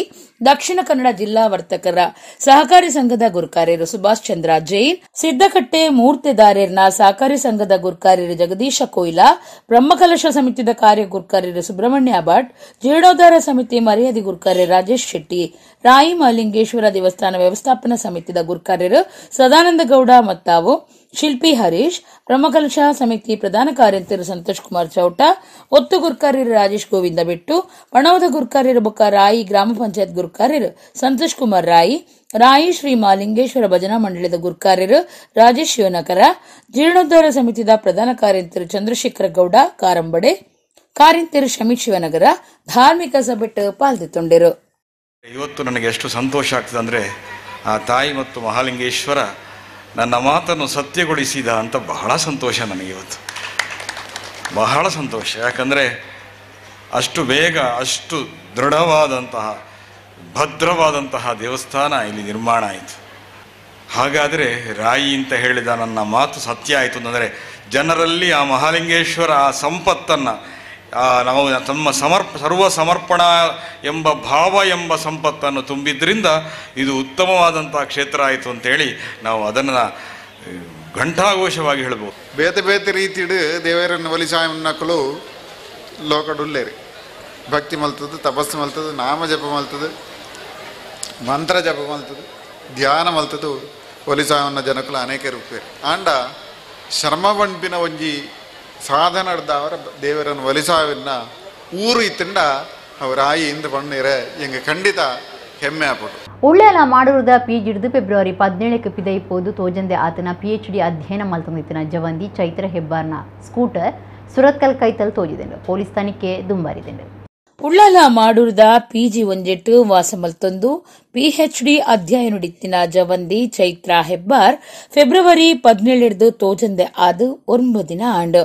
ದಕ್ಷಿಣ ಕನ್ನಡ ಜಿಲ್ಲಾ ವರ್ತಕರ ಸಹಕಾರಿ ಸಂಘದ ಗುರುಕಾರ್ಯರು ಸುಭಾಷ್ ಚಂದ್ರ ಜೈನ್, ಸಿದ್ದಕಟ್ಟೆ ಮೂರ್ತಿದಾರ್ಯರ್ನ ಸಹಕಾರಿ ಸಂಘದ ಗುರುಕಾರ್ಯರು ಜಗದೀಶ ಕೊಯ್ಲಾ, ಬ್ರಹ್ಮಕಲಶ ಸಮಿತಿದ ಕಾರ್ಯ ಗುರುಕಾರ್ಯರು ಸುಬ್ರಹ್ಮಣ್ಯ ಭಟ್ ಜೀರ್ಣೋದ್ಧಾರ ಸಮಿತಿ ಮರ್ಯಾದಿ ಗುರುಕಾರ್ಯ ರಾಜೇಶ್ ಶೆಟ್ಟಿ ರಾಯಿ ಮಲಿಂಗೇಶ್ವರ ದೇವಸ್ಥಾನ ವ್ಯವಸ್ಥಾಪನಾ ಸಮಿತಿದ ಗುರುಕಾರ್ಯರು ಸದಾನಂದ ಗೌಡ ಮತ್ತಾವು. ಶಿಲ್ಪಿ ಹರೀಶ್ ಬ್ರಹ್ಮಕಲಶ ಸಮಿತಿ ಪ್ರಧಾನ ಕಾರ್ಯದರ್ಶಿ ಸಂತೋಷ್ ಕುಮಾರ್ ಚೌಟ, ಒತ್ತು ಗುರ್ಕಾರ್ಯರು ರಾಜೇಶ್ ಗೋವಿಂದ ಬಿಟ್ಟು, ಪಣವದ ಗುರ್ಕಾರ್ಯರು ಬುಕ್ಕ ರಾಯಿ, ಗ್ರಾಮ ಪಂಚಾಯತ್ ಗುರ್ಕಾರ್ಯರು ಸಂತೋಷ್ ಕುಮಾರ್ ರಾಯಿ ರಾಯಿ ಶ್ರೀ ಮಾಲಿಂಗೇಶ್ವರ ಭಜನಾ ಮಂಡಳಿದ ಗುರ್ಕಾರ್ಯರು ರಾಜೇಶ್ ಶಿವನಕರ, ಜೀರ್ಣೋದ್ಧಾರ ಸಮಿತಿದ ಪ್ರಧಾನ ಕಾರ್ಯದರ್ಶಿ ಚಂದ್ರಶೇಖರ ಗೌಡ, ಕಾರಂಬಡೆ ಕಾರ್ಯಂತರು ಶಮಿ ಶಿವನಗರ, ಧಾರ್ಮಿಕ ಸಭೆಟ್ಟು ಪಾಲ್ಗೊಳ್ಳುತ್ತಿದ್ದರು ಇವತ್ತು ನನಗೆ ಎಷ್ಟು ಸಂತೋಷ ಆಗ್ತದೆ ಅಂದರೆ ತಾಯಿ ಮತ್ತು ಮಹಾಲಿಂಗೇಶ್ವರ ನನ್ನ ಮಾತನ್ನು ಸತ್ಯಗೊಳಿಸಿದ ಅಂತ ಬಹಳ ಸಂತೋಷ ನನಗೆ ಇವತ್ತು. ಬಹಳ ಸಂತೋಷ. ಯಾಕಂದರೆ ಅಷ್ಟು ಬೇಗ, ಅಷ್ಟು ದೃಢವಾದಂತಹ, ಭದ್ರವಾದಂತಹ ದೇವಸ್ಥಾನ ಇಲ್ಲಿ ನಿರ್ಮಾಣ ಆಯಿತು. ಹಾಗಾದರೆ ರಾಯಿ ಅಂತ ಹೇಳಿದ ನನ್ನ ಮಾತು ಸತ್ಯ ಆಯಿತು ಅಂತಂದರೆ ಜನರಲ್ಲಿ ಆ ಮಹಾಲಿಂಗೇಶ್ವರ ಆ ಸಂಪತ್ತನ್ನು ನಾವು ತಮ್ಮ ಸಮರ್ಪ, ಸರ್ವ ಸಮರ್ಪಣ ಎಂಬ ಭಾವ ಎಂಬ ಸಂಪತ್ತನ್ನು ತುಂಬಿದ್ರಿಂದ ಇದು ಉತ್ತಮವಾದಂಥ ಕ್ಷೇತ್ರ ಆಯಿತು ಅಂತೇಳಿ ನಾವು ಅದನ್ನು ಘಂಟಾಘೋಷವಾಗಿ ಹೇಳ್ಬೋದು. ಬೇತೆ ಬೇತೆ ರೀತಿಡು ದೇವರನ್ನು ಒಲಿಸಾಯನ್ನಕ್ಕಲು ಲೋಕಡುಲ್ಲೇರಿ ಭಕ್ತಿ ಮಲ್ತದ್ದು, ತಪಸ್ಸು ಮಲ್ತದ್ದು, ನಾಮ ಜಪ ಮಲ್ತದು ಮಂತ್ರ ಜಪ ಮಲ್ತದು ಧ್ಯಾನ ಮಲ್ತದು ಒಲಿಸಾಯನ್ನ ಜನಕ್ಕಲು ಅನೇಕ ರೂಪೇರಿ ಆಂಡ ಶ್ರಮ ಬಂಪಿನ ಒಂಜಿ ಸಾಧನದ ಅವರ ದೇವರನ್ನು ಒಲಿಸಾವಿನ ಊರು ಇತ್ತಂಡ ಅವರ ಆಯಿ ಇಂದ ಪಣ್ಣೀರ ಎಂಗೆ ಖಂಡಿತ ಹೆಮ್ಮೆ ಆಪಟ್ಟು ಉಳ್ಳೆಲ ಮಾಡಿರುವುದ ಪಿ ಜಿಡ್ದು ಫೆಬ್ರವರಿ ಪದಿನೇಳಕ್ಕೆ ಪಿದೈಪೋದು ತೋಜಂದೆ ಆತನ ಪಿ ಎಚ್ ಡಿ ಅಧ್ಯಯನ ಮಲ್ತಂದಿತ್ತಿನ ಜವಂದಿ ಚೈತ್ರ ಹೆಬ್ಬಾರ್ನ ಸ್ಕೂಟರ್ ಸುರತ್ಕಲ್ ಕೈತಲ್ ತೋಜಿದೆಂಡು ಪೊಲೀಸ್ ತನಿಖೆ ದುಂಬಾರಿದೆಂಡು ಉಳ್ಳಾಲ ಮಾಡೂರ್ದ ಪಿಜಿ ಒಂಜೆಟ್ಟು ವಾಸಮಲ್ತೊಂದು ಪಿಎಚ್ಡಿ ಅಧ್ಯಯನುಡಿತ್ತಿನ ಜವಂದಿ ಚೈತ್ರ ಹೆಬ್ಬಾರ್ ಫೆಬ್ರವರಿ ಪದಿನೇಳಿಡ್ದು ತೋಜಂದೆ ಆದು ಒಂಬ ದಿನ ಆಂಡ್.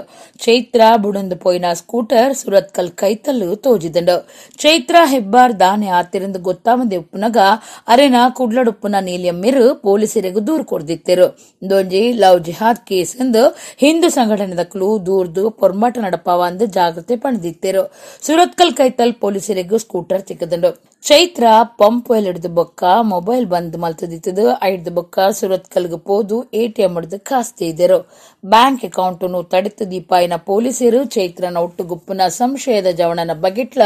ಚೈತ್ರ ಬುಡಂದು ಪೋಯಿನ ಸ್ಕೂಟರ್ ಸುರತ್ಕಲ್ ಕೈತಲ್ಲು ತೋಜಿದಂಡು. ಚೈತ್ರ ಹೆಬ್ಬಾರ್ ದಾನೆ ಆತಿರಂದು ಗೊತ್ತಾಮದೆ ಉಪ್ಪುನಗ ಅರೆನ ಕುಡ್ಲಡುಪ್ಪುನ ನೀಲಿಯಮ್ಮಿರು ಪೊಲೀಸರಿಗೂ ದೂರು ಕೊಡ್ದಿತ್ತಿರು. ದೊಂಜಿ ಲವ್ ಜಿಹಾದ್ ಕೇಸ್ ಎಂದು ಹಿಂದೂ ಸಂಘಟನೆದಕ್ಲು ದೂರ್ದು ಪೊರ್ಮಾಟ ನಡಪವ ಅಂದು ಜಾಗ್ರತೆ ಪಣದಿತ್ತೆರು. ಸುರತ್ಕಲ್ ಕೈತಲ್ ಪೊಲೀಸರಿಗೂ ಸ್ಕೂಟರ್ ಸಿಕ್ಕದಂಡು ಚೈತ್ರ ಪಂಪ್ ಹಿಡಿದ ಬೊಕ್ಕ, ಮೊಬೈಲ್ ಬಂದ್ ಮಲ್ತದಿತ್ತದು ಐಡ್ದು ಬೊಕ್ಕ ಸುರತ್ ಕಲ್ಗ ಪೋದು ಎಟಿಎಂ ಹಿಡಿದು ಕಾಸ್ತಿ ಇದ್ದರು. ಬ್ಯಾಂಕ್ ಅಕೌಂಟ್ ತಡಿತು ದೀಪಾಯಿನ ಪೊಲೀಸರು ಚೈತ್ರನ ಒಟ್ಟು ಗುಪ್ಪನ ಸಂಶಯದ ಜವಣನ ಬಗೆಟ್ಲ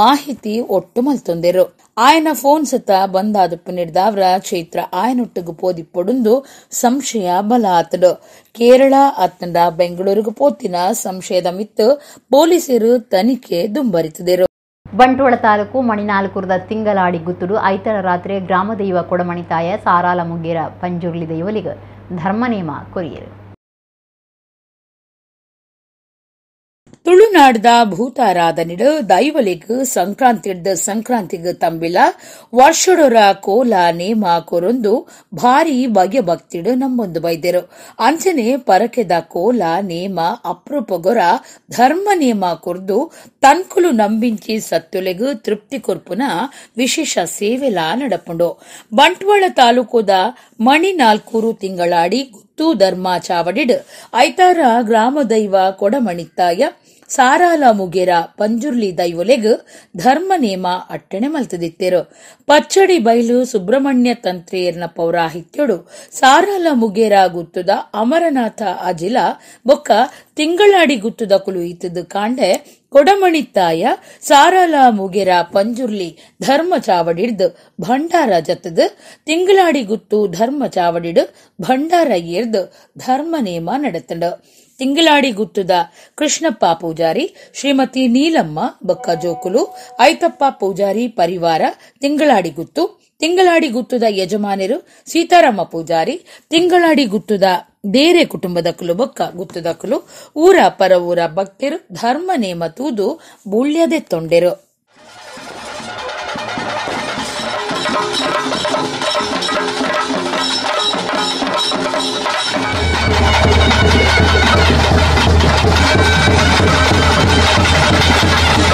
ಮಾಹಿತಿ ಒಟ್ಟು ಮಲ್ತೊಂದಿರು. ಆಯನ ಫೋನ್ ಸತ ಬಂದಾದಪ್ಪು ನಿಡ್ದಾವ್ರ ಚೈತ್ರ ಆಯನೊಟ್ಟಿಗೆ ಪೋದಿ ಪೊಡುಂದು ಸಂಶಯ ಬಲ ಆತಡು ಕೇರಳ ಅತ್ತಂಡ ಬೆಂಗಳೂರಿಗೆ ಪೋತಿನ ಸಂಶಯದ ಮಿತ್ತು ಪೊಲೀಸರು ತನಿಖೆ ದುಂಬರಿತಿದರು. ಬಂಟ್ವಾಳ ತಾಲೂಕು ಮಣಿನಾಲ್ಕುರದ ತಿಂಗಲಾಡಿ ಗುತ್ತುಡು ಐತರ ರಾತ್ರಿ ಗ್ರಾಮದೈವ ಕೊಡಮಣಿತಾಯ ಸಾರಾಲ ಮುಗ್ಗೇರ ಪಂಜುರ್ಲಿ ದೈವಲಿಗ ಧರ್ಮನೇಮ ಕೊರಿಯರು. ತುಳುನಾಡ್ದ ಭೂತಾರಾಧನೆಡು ದೈವಲಿಗ್ ಸಂಕ್ರಾಂತಿಡ್ದ ಸಂಕ್ರಾಂತಿಗ್ ತಂಬಿಲ ವರ್ಷಡೊರ ಕೋಲ ನೇಮ ಕೊರೊಂದು ಭಾರಿ ಬಗೆ ಭಕ್ತಿಡ್ ನಮ್ಮೊಂದು ಬೈದೆರು ಅಂಚನೆ ಪರಕೆದ ಕೋಲ ನೇಮ ಅಪ್ರೂಪಗೊರ ಧರ್ಮ ನೇಮ ಕೊರ್ದು ತನ್ಕುಲು ನಂಬಿಂಚಿ ಸತ್ತುಲೆಗ್ ತೃಪ್ತಿ ಕೊರ್ಪುನ ವಿಶೇಷ ಸೇವೆಲ ನಡಪುಂಡು. ಬಂಟ್ವಾಳ ತಾಲೂಕುದ ಮಣಿ ನಾಲ್ಕೂರು ತಿಂಗಳಾಡಿ ಗುತ್ತು ಧರ್ಮ ಚಾವಡಿಡ್. ಐತಾರ ಗ್ರಾಮ ದೈವ ಕೊಡಮಣಿತ್ತಾಯ ಸಾರಾಲ ಮುಗೇರ ಪಂಜುರ್ಲಿ ದೈವೊಲೆಗ್ ಧರ್ಮ ನೇಮ ಅಟ್ಟಣೆ ಮಲ್ತದಿತ್ತೆರು. ಪಚ್ಚಡಿ ಬೈಲು ಸುಬ್ರಹ್ಮಣ್ಯ ತಂತ್ರೇರ್ನ ಪೌರಾಹಿತ್ಯಡು ಸಾರಾಲ ಮುಗೇರ ಗುತ್ತುದ ಅಮರನಾಥ ಅಜಿಲ ಬೊಕ್ಕ ತಿಂಗಳಾಡಿ ಗುತ್ತುದ ಕುಲು ಈತದ ಕಾಂಡೆ ಕೊಡಮಣಿತ್ತಾಯ ಸಾರಾಲ ಮುಗೆರ ಪಂಜುರ್ಲಿ ಧರ್ಮ ಚಾವಡಿಡ್ದ ಭಂಡಾರ ಜತದ್ ತಿಂಗಳಾಡಿ ಗುತ್ತು ಧರ್ಮ ಚಾವಡಿಡ್ ಭಂಡಾರ ಏರ್ದ ಧರ್ಮ ನೇಮ ನಡೆತಂಡ ತಿಂಗಳಾಡಿ ಗುತ್ತದ ಕೃಷ್ಣಪ್ಪ ಪೂಜಾರಿ, ಶ್ರೀಮತಿ ನೀಲಮ್ಮ ಬೊಕ್ಕ ಜೋಕುಲು ಐತಪ್ಪ ಪೂಜಾರಿ ಪರಿವಾರ ತಿಂಗಳಾಡಿ ಗುತ್ತು, ತಿಂಗಳಾಡಿ ಗುತ್ತದ ಯಜಮಾನರು ಸೀತಾರಾಮ ಪೂಜಾರಿ, ತಿಂಗಳಾಡಿ ಗುತ್ತದ ಬೇರೆ ಕುಟುಂಬದ ಕುಲು ಬೊಕ್ಕ ಗುತ್ತದ ಕುಲು, ಊರ ಪರ ಊರ ಭಕ್ತರು ಧರ್ಮ ನೇಮ ತೂದು ಬುಳ್ಯದೆ ತೊಂಡೆರು. Thank you.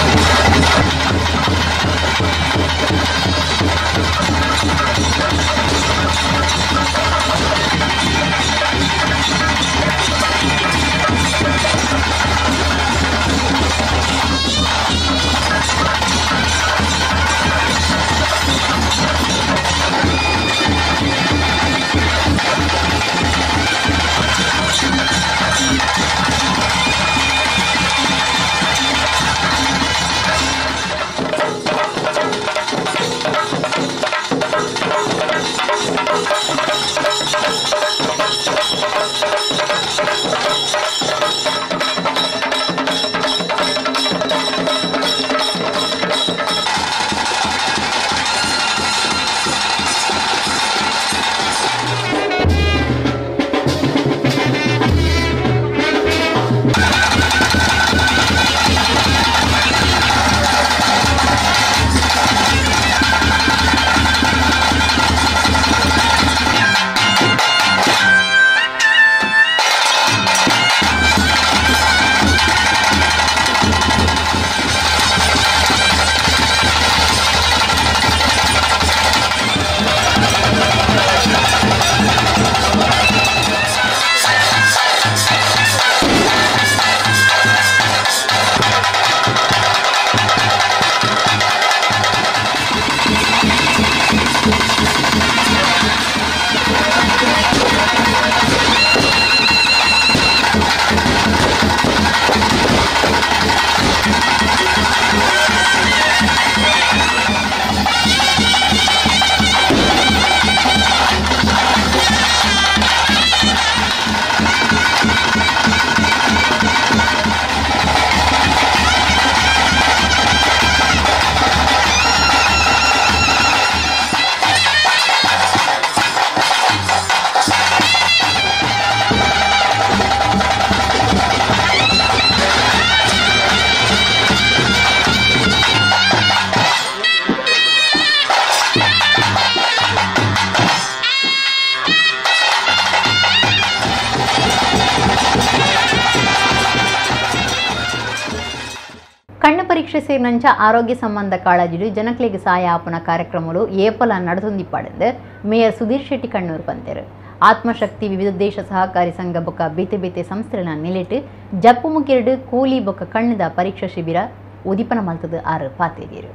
ನಂಚ ಆರೋಗ್ಯ ಸಂಬಂಧ ಕಾಳಜಿ ಜನಕ್ಲಿಗೆ ಸಹಾಯ ಆಪನ సాయాపన ಏಪಲ ఏపల నడుతుందిప్పాడింది ಮೇಯರ್ ಸುಧೀರ್ ಶೆಟ್ಟಿ ಕಣ್ಣೂರು పంతేరు ಆತ್ಮಶಕ್ತಿ ವಿವಿಧ ದೇಶ ಸಹಕಾರಿ ಸಂಘ ಬೊಕ್ಕ ಬೇತೆ ಬೇತೆ ಸಂಸ್ಥೆಗಳ ನಿಲೆಟ್ ಜಪ್ಪು ಮುಗಿರಡು ಕೂಲಿ ಬೊಕ್ಕ ಕಣ್ಣದ ಪರೀಕ್ಷಾ ಶಿಬಿರ ಉದಿಪನ ಮಲ್ತದ ಆರು ಪಾತೇರಿಯರು.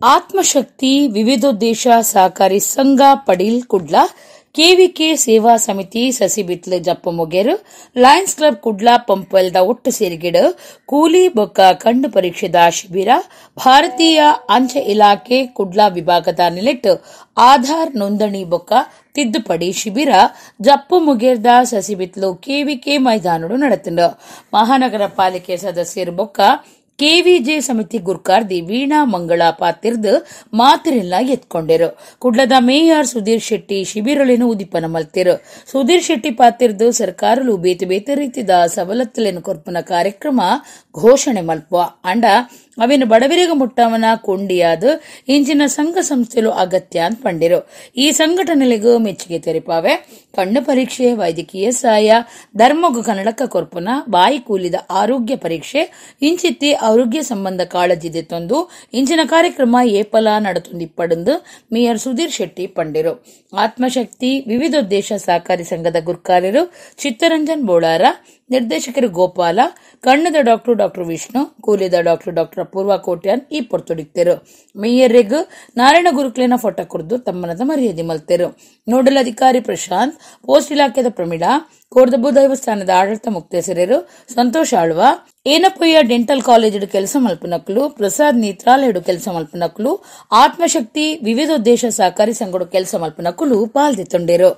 ಆತ್ಮಶಕ್ತಿ ವಿವಿಧೋದ್ದೇಶ ಸಹಕಾರಿ ಸಂಘ ಪಡೀಲ್ ಕುಡ್ಲ ಕೆವಿಕೆ ಸೇವಾ ಸಮಿತಿ ಸಸಿಬಿತ್ಲೆ ಜಪ್ಪ ಮುಗೇರು ಲಯನ್ಸ್ ಕ್ಲಬ್ ಕುಡ್ಲಾ ಪಂಪಲ್ದ ಒಟ್ಟು ಸೇರಿಗಿಡ ಕೂಲಿ ಬೊಕ್ಕ ಕಣ್ಣು ಪರೀಕ್ಷೆದ ಶಿಬಿರ. ಭಾರತೀಯ ಅಂಚೆ ಇಲಾಖೆ ಕುಡ್ಲಾ ವಿಭಾಗದ ನಿಲೆಟ್ ಆಧಾರ್ ನೋಂದಣಿ ಬೊಕ್ಕ ತಿದ್ದುಪಡಿ ಶಿಬಿರ ಜಪ್ಪು ಮುಗೇರ್ದ ಸಸಿಬಿತ್ಲು ಕೆವಿಕೆ ಮೈದಾನಡು ನಡೆತಂಡ ಮಹಾನಗರ ಪಾಲಿಕೆ ಸದಸ್ಯರು ಬೊಕ್ಕ ಕೆವಿಜೆ ಸಮಿತಿ ಗುರ್ಕಾರ್ದಿ ವೀಣಾ ಮಂಗಳ ಪಾತಿರ್ದು ಮಾತಿರೆಲ್ಲ ಎತ್ಕೊಂಡೆರು. ಕುಡ್ಲದ ಮೇಯರ್ ಸುಧೀರ್ ಶೆಟ್ಟಿ ಶಿಬಿರಳೆನು ಉದಿಪನ ಮಲ್ತಿರು ಸುಧೀರ್ ಶೆಟ್ಟಿ ಪಾತಿರ್ದು ಸರ್ಕಾರಲು ಬೇತೆ ಬೇತೆ ರೀತಿದ ಸವಲತ್ತಲಿನ ಕೊರ್ಪನ ಕಾರ್ಯಕ್ರಮ ಘೋಷಣೆ ಮಲ್ಪ ಅಂಡ ಅವೇನು ಬಡವರಿಗೆ ಮುಟ್ಟವನ ಕೊಂಡಿಯಾದ. ಇಂಚಿನ ಸಂಘ ಸಂಸ್ಥೆಲು ಅಗತ್ಯ ಅಂತ ಪಂಡಿರು. ಈ ಸಂಘಟನೆಗಳಿಗೂ ಮೆಚ್ಚುಗೆ ತೆರಿಪಾವೆ. ಕಣ್ಣು ಪರೀಕ್ಷೆ, ವೈದ್ಯಕೀಯ ಸಹಾಯ, ಧರ್ಮಗು ಕನ್ನಡಕ ಕೊರ್ಪುನ, ಬಾಯಿ ಕೂಲಿದ ಆರೋಗ್ಯ ಪರೀಕ್ಷೆ, ಇಂಚಿತ್ತಿ ಆರೋಗ್ಯ ಸಂಬಂಧ ಕಾಳಜಿದೆ ತಂದು ಇಂಚಿನ ಕಾರ್ಯಕ್ರಮ ಏಪಲ ನಡತುಂದಿಪ್ಪಡಂದು ಮೇಯರ್ ಸುಧೀರ್ ಶೆಟ್ಟಿ ಪಂಡಿರು. ಆತ್ಮಶಕ್ತಿ, ವಿವಿಧೋದ್ದೇಶ ಸಹಕಾರಿ ಸಂಘದ ಗುರ್ಕಾರ್ಯರು ಚಿತ್ತರಂಜನ್ ಬೋಳಾರ ನಿರ್ದೇಶಕರು ಗೋಪಾಲ ಕಣ್ಣದ ಡಾಕ್ಟರ್ ಡಾಕ್ಟರ್ ವಿಷ್ಣು, ಕೂಲಿದ ಡಾಕ್ಟರ್ ಡಾಕ್ಟರ್ ಅಪೂರ್ವ ಕೋಟ್ಯಾನ್ ಈ ಪೊರ್ತೊಡಿಕ್ತರು ಮೇಯರ್ರೆಗ್ ನಾರಾಯಣ ಗುರುಕುಲಿನ ಫೋಟೋ ಕುರಿದು ತಮ್ಮನದ ಮರ್ಯಾದೆ ಮಲ್ತೆರು. ನೋಡಲ್ ಅಧಿಕಾರಿ ಪ್ರಶಾಂತ್, ಪೋಸ್ಟ್ ಇಲಾಖೆದ ಪ್ರಮೀಳಾ ಕೋರ್ದಬ್ಬು ದೇವಸ್ಥಾನದ ಆಡಳಿತ ಮುಕ್ತೇಸರರು ಸಂತೋಷ್ ಆಳ್ವ, ಏನಪ್ಪಯ್ಯ ಡೆಂಟಲ್ ಕಾಲೇಜ್ ಕೆಲಸ ಮಲ್ಪನಕ್ಕಲು ಪ್ರಸಾದ್ ನೇತ್ರಾಲಯಡು ಕೆಲಸ ಮಲ್ಪನಕ್ಲು, ಆತ್ಮಶಕ್ತಿ ವಿವಿಧ ಉದ್ದೇಶ ಸಹಕಾರಿ ಸಂಘಡು ಕೆಲಸ ಮಲ್ಪನಕ್ಕಲು ಪಾಲ್ದಿತ್ತೊಂಡರು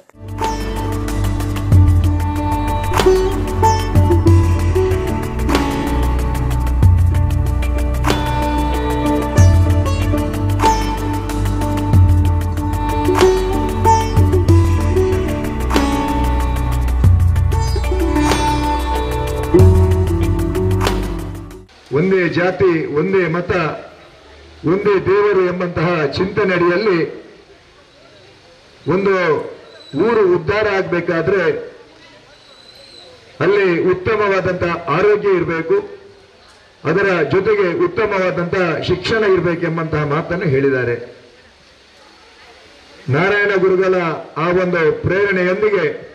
ಜಾತಿ, ಒಂದೇ ಮತ, ಒಂದೇ ದೇವರು ಎಂಬಂತಹ ಚಿಂತನೆ ಒಂದು ಊರು ಉದ್ಧಾರ ಆಗಬೇಕಾದ್ರೆ ಅಲ್ಲಿ ಉತ್ತಮವಾದಂತಹ ಆರೋಗ್ಯ ಇರಬೇಕು, ಅದರ ಜೊತೆಗೆ ಉತ್ತಮವಾದಂತಹ ಶಿಕ್ಷಣ ಇರಬೇಕೆಂಬಂತಹ ಮಾತನ್ನು ಹೇಳಿದ್ದಾರೆ. ನಾರಾಯಣ ಗುರುಗಳ ಆ ಒಂದು ಪ್ರೇರಣೆಯೊಂದಿಗೆ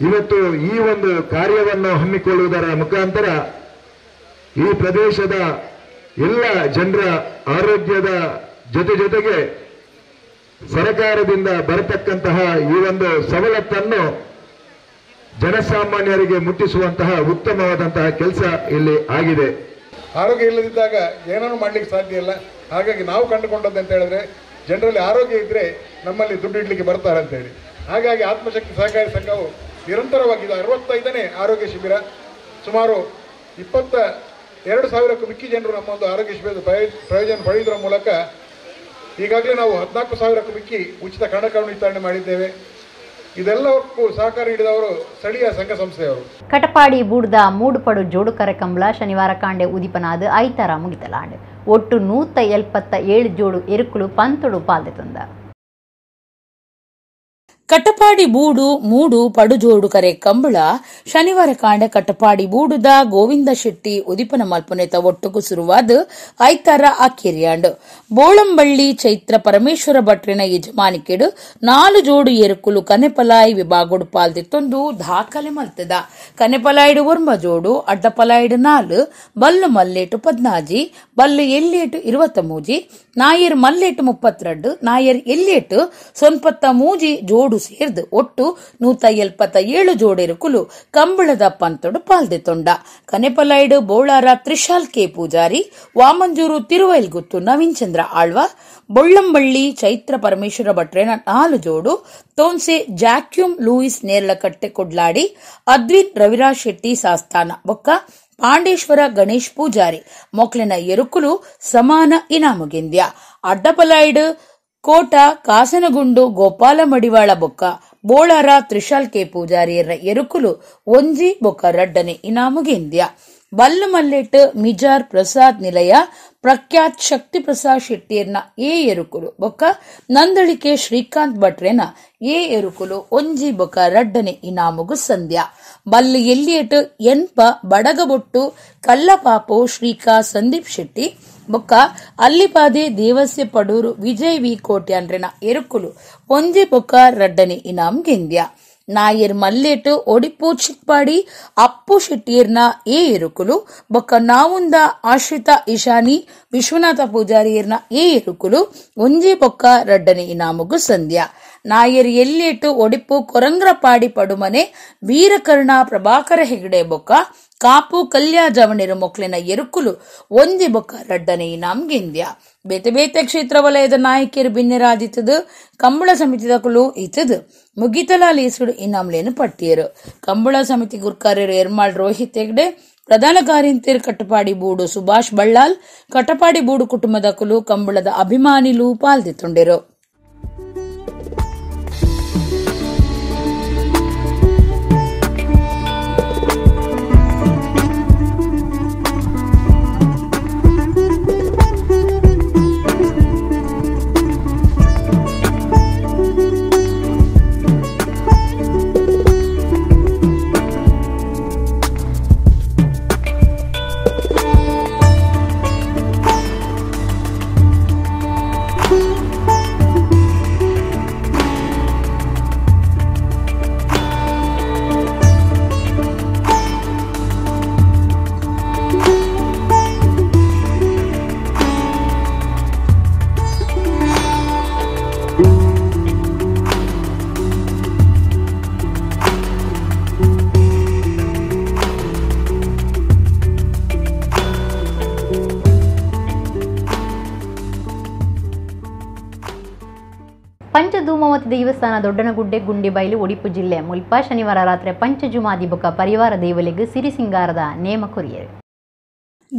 ಇವತ್ತು ಈ ಒಂದು ಕಾರ್ಯವನ್ನು ಹಮ್ಮಿಕೊಳ್ಳುವುದರ ಮುಖಾಂತರ ಈ ಪ್ರದೇಶದ ಎಲ್ಲ ಜನರ ಆರೋಗ್ಯದ ಜೊತೆ ಜೊತೆಗೆ ಸರಕಾರದಿಂದ ಬರತಕ್ಕಂತಹ ಈ ಒಂದು ಸವಲತ್ತನ್ನು ಜನಸಾಮಾನ್ಯರಿಗೆ ಮುಟ್ಟಿಸುವಂತಹ ಉತ್ತಮವಾದಂತಹ ಕೆಲಸ ಇಲ್ಲಿ ಆಗಿದೆ. ಆರೋಗ್ಯ ಇಲ್ಲದಿದ್ದಾಗ ಏನನ್ನು ಮಾಡ್ಲಿಕ್ಕೆ ಸಾಧ್ಯ ಇಲ್ಲ. ಹಾಗಾಗಿ ನಾವು ಕಂಡುಕೊಂಡದ್ದು ಅಂತ ಹೇಳಿದ್ರೆ, ಜನರಲ್ಲಿ ಆರೋಗ್ಯ ಇದ್ದರೆ ನಮ್ಮಲ್ಲಿ ದುಡ್ಡು ಇಡ್ಲಿಕ್ಕೆ ಬರ್ತಾರೆ ಅಂತೇಳಿ ಹಾಗಾಗಿ ಆತ್ಮಶಕ್ತಿ ಸಹಕಾರಿ ಸಂಘವು ನಿರಂತರವಾಗಿ ಅರವತ್ತೈದನೇ ಆರೋಗ್ಯ ಶಿಬಿರ. ಸುಮಾರು ಇಪ್ಪತ್ತ ಎರಡು ಸಾವಿರಕ್ಕೂ ಮಿಕ್ಕಿ ಜನರು ನಮ್ಮ ಒಂದು ಆರೋಗ್ಯ ಶಿಬಿರದ ಪ್ರಯೋಜ ಪ್ರಯೋಜನ ಪಡೆಯುವುದರ ಮೂಲಕ ಈಗಾಗಲೇ ನಾವು ಹದಿನಾಲ್ಕು ಸಾವಿರಕ್ಕೂ ಮಿಕ್ಕಿ ಉಚಿತ ಕಣಕವನ್ನು ವಿತರಣೆ ಮಾಡಿದ್ದೇವೆ. ಇದೆಲ್ಲಕ್ಕೂ ಸಹಕಾರ ನೀಡಿದವರು ಸ್ಥಳೀಯ ಸಂಘ ಸಂಸ್ಥೆಯವರು. ಕಟಪಾಡಿ ಬೂಡ್ದ ಮೂಡುಪಡು ಜೋಡು ಕಂಬಳ ಶನಿವಾರ ಕಾಂಡೆ ಉದಿಪನಾದ ಐತಾರ ಮುಗಿತಲಾಂಡೆ. ಒಟ್ಟು ನೂತ ಎಲ್ಪತ್ತ ಏಳು ಜೋಡು ಎರುಕುಲು ಪಂತೊಡು ಪಾಲ್ದೆತಂದ ಕಟಪಾಡಿ ಬೂಡು, ಮೂಡು, ಪಡುಜೋಡು, ಕರೆ, ಕಂಬಳ, ಶನಿವಾರ ಕಾಂಡ ಕಟ್ಟಪಾಡಿ ಬೂಡುದ ಗೋವಿಂದ ಶೆಟ್ಟಿ, ಉದಿಪನ ಮಲ್ಪನೆತ, ಒಟ್ಟುಗು ಸುರುವಾದ, ಐತಾರ ಅಕ್ಕಿರಿಯಾಂಡ್ ಬೋಳಂಬಳ್ಳಿ ಚೈತ್ರ ಪರಮೇಶ್ವರ ಭಟ್ರಿನ ಯಜಮಾನಿಕೆಡು ನಾಲು ಜೋಡು ಎರುಕುಲು ಕನೆಪಲಾಯಿ ವಿಭಾಗೋಡು ಪಾಲ್ದಿತ್ತೊಂದು ದಾಖಲೆ ಮಲ್ತದ. ಕನೆಪಲಾಯಿಡು ಒರ್ಮ ಜೋಡು, ಅಡ್ಡಪಲಾಯಿಡು ನಾಲು, ಬಲ್ಲು ಮಲ್ಲೇಟು ಪದ್ನಾಜಿ, ಬಲ್ಲು ಎಲ್ಲೇಟು ಇರುವತ್ತ ಮೂಜಿ, ನಾಯರ್ ಮಲ್ಲೇಟು ಮುಪ್ಪತ್ತೆರಡು ನಾಯರ್ ಎಲ್ಲೇಟು ಸೊನ್ಪತ್ತ ಮೂಜಿ ಜೋಡು ಸೇರ್ದು ಒಟ್ಟು ನೂತ ಎಲ್ಪತ್ತ ಏಳು ಜೋಡೆರುಕುಲು ಕಂಬಳದ ಪಂತೊಡು ಪಾಲ್ದೆತೊಂಡ ಕನೆಪಲಾಯ್ಡು ಬೋಳಾರ ತ್ರಿಶಾಲ್ ಕೆ ಪೂಜಾರಿ, ವಾಮಂಜೂರು ತಿರುವೈಲ್ಗುತ್ತು ನವೀನ್ ಚಂದ್ರ ಆಳ್ವ, ಬೊಳ್ಳಂಬಳ್ಳಿ ಚೈತ್ರ ಪರಮೇಶ್ವರ ಭಟ್ರೇನ ನಾಲು ಜೋಡು, ತೋನ್ಸೆ ಜಾಕ್ಯೂಮ್ ಲೂಯಿಸ್ ನೇರ್ಲಕಟ್ಟೆ ಕೊಡ್ಲಾಡಿ, ಅದ್ವಿತ್ ರವಿರಾಜ್ ಶೆಟ್ಟಿ ಸಾಸ್ತಾನ ಬೊಕ್ಕ, ಪಾಂಡೇಶ್ವರ ಗಣೇಶ್ ಪೂಜಾರಿ, ಮೊಕ್ಲಿನ ಎರುಕುಲು ಸಮಾನ ಇನಾಮುಗಿಂದ್ಯ. ಅಡ್ಡಪಲಾಯ್ಡು ಕೋಟ, ಕಾಸನಗುಂಡು, ಗೋಪಾಲ ಮಡಿವಾಳ ಬೊಕ್ಕ, ಬೋಳಾರ, ತ್ರಿಶಾಲ್ ಕೆ ಪೂಜಾರಿಯರ ಎರುಕುಲು, ಒಂಜಿ ಬೊಕ್ಕ ರಡ್ಡನೆ ಇನಾಮುಗೆಂದ್ಯ ಬಲ್ಲು ಮಲ್ಲೆಟ್, ಮಿಜಾರ್ ಪ್ರಸಾದ್ ನಿಲಯ, ಪ್ರಖ್ಯಾತ್ ಶಕ್ತಿ ಪ್ರಸಾದ್ ಶೆಟ್ಟಿಯರ್ನ ಎ ಎರುಕುಲು ಬೊಕ್ಕ, ನಂದಳಿಕೆ ಶ್ರೀಕಾಂತ್ ಭಟ್ರೆನ ಎ ಎರುಕುಲು, ಒಂಜಿ ಬೊಕ್ಕ ರಡ್ಡನೆ ಇನಾಮುಗು ಸಂಧ್ಯ ಬಲ್ಲು ಎಲ್ಲಿಯಟ್ ಎನ್ಪ ಬಡಗಬೊಟ್ಟು ಕಲ್ಲಪಾಪು ಶ್ರೀಕಾ ಸಂದೀಪ್ ಶೆಟ್ಟಿ. ಬೊಕ್ಕ ಅಲ್ಲಿಪಾದೆ ದೇವಸ್ಯ ಪಡೂರು ವಿಜಯ್ ವಿ ಕೋಟ್ಯಾನ್ರೆನ ಎರುಕುಲು. ಒಂಜಿ ಬೊಕ್ಕ ರಡ್ಡನೆ ಇನಾಮ್ ಗೆಂದ್ಯ. ನಾಯರ್ ಮಲ್ಲೇಟು ಒಡಿಪು ಚಿಕ್ಪಾಡಿ, ಅಪ್ಪು ಶೆಟ್ಟಿಯರ್ನ ಎ ಎರುಕುಲು. ಬೊಕ್ಕ ನಾವುಂದ ಆಶ್ರಿತ ಇಶಾನಿ ವಿಶ್ವನಾಥ ಪೂಜಾರಿಯರ್ನ ಎ ಎರುಕುಲು. ಒಂಜಿ ಬೊಕ್ಕ ರಡ್ಡನೆ ಇನಾಮುಗು ಸಂಧ್ಯಾ ನಾಯರ್ ಎಲ್ಲಿಟ್ಟು ಒಡಿಪು ಕೊರಂಗ್ರಪಾಡಿ ಪಡುಮನೆ ವೀರಕರ್ಣ ಪ್ರಭಾಕರ ಹೆಗಡೆ ಬೊಕ್ಕ, ಕಾಪು ಕಲ್ಯಾ ಜವಣಿರ ಮೊಕ್ಲಿನ ಎರುಕುಲು, ಒಂದಿ ಬೊಕ್ಕ ರಡ್ಡನೆ ನಾಮ್ ಗಿಂದ್ಯ ಬೇತೆ ಬೇತೆ ಕ್ಷೇತ್ರ ವಲಯದ ನಾಯಕಿಯರು ಭಿನ್ನರಾದಿತ್ತದು, ಕಂಬಳ ಸಮಿತಿದ ಕುಲು ಇತ್ತದು. ಮುಗಿತಲಾ ಲೀಸುಡು ಪಟ್ಟಿಯರು. ಕಂಬಳ ಸಮಿತಿ ಗುರ್ಕಾರ್ಯರು ಎರ್ಮಾಳ್ ರೋಹಿತ್ ಹೆಗ್ಡೆ, ಪ್ರಧಾನ ಕಾರ್ಯಂತಿರು ಕಟ್ಟಪಾಡಿ ಬೂಡು ಸುಭಾಷ್ ಬಳ್ಳಾಲ್, ಕಟ್ಟಪಾಡಿ ಬೂಡು ಕುಟುಂಬದ ಕುಲು ಕಂಬಳದ ಅಭಿಮಾನಿಲು ಪಾಲ್ದಿತ್ತುಂಡಿರು ದೇವಸ್ಥಾನ ದೊಡ್ಡನಗುಡ್ಡೆ ಗುಂಡಿಬೈಲು ಉಡುಪು ಜಿಲ್ಲೆ ಮುಲ್ಪ ಶನಿವಾರ ರಾತ್ರಿ ಪಂಚಜುಮಾದಿ ಬೊಕ್ಕ ಪರಿವಾರ ದೇವಲಿಗೆ ಸಿರಿಸಿಂಗಾರದ ನೇಮ ಕೊರಿಯರು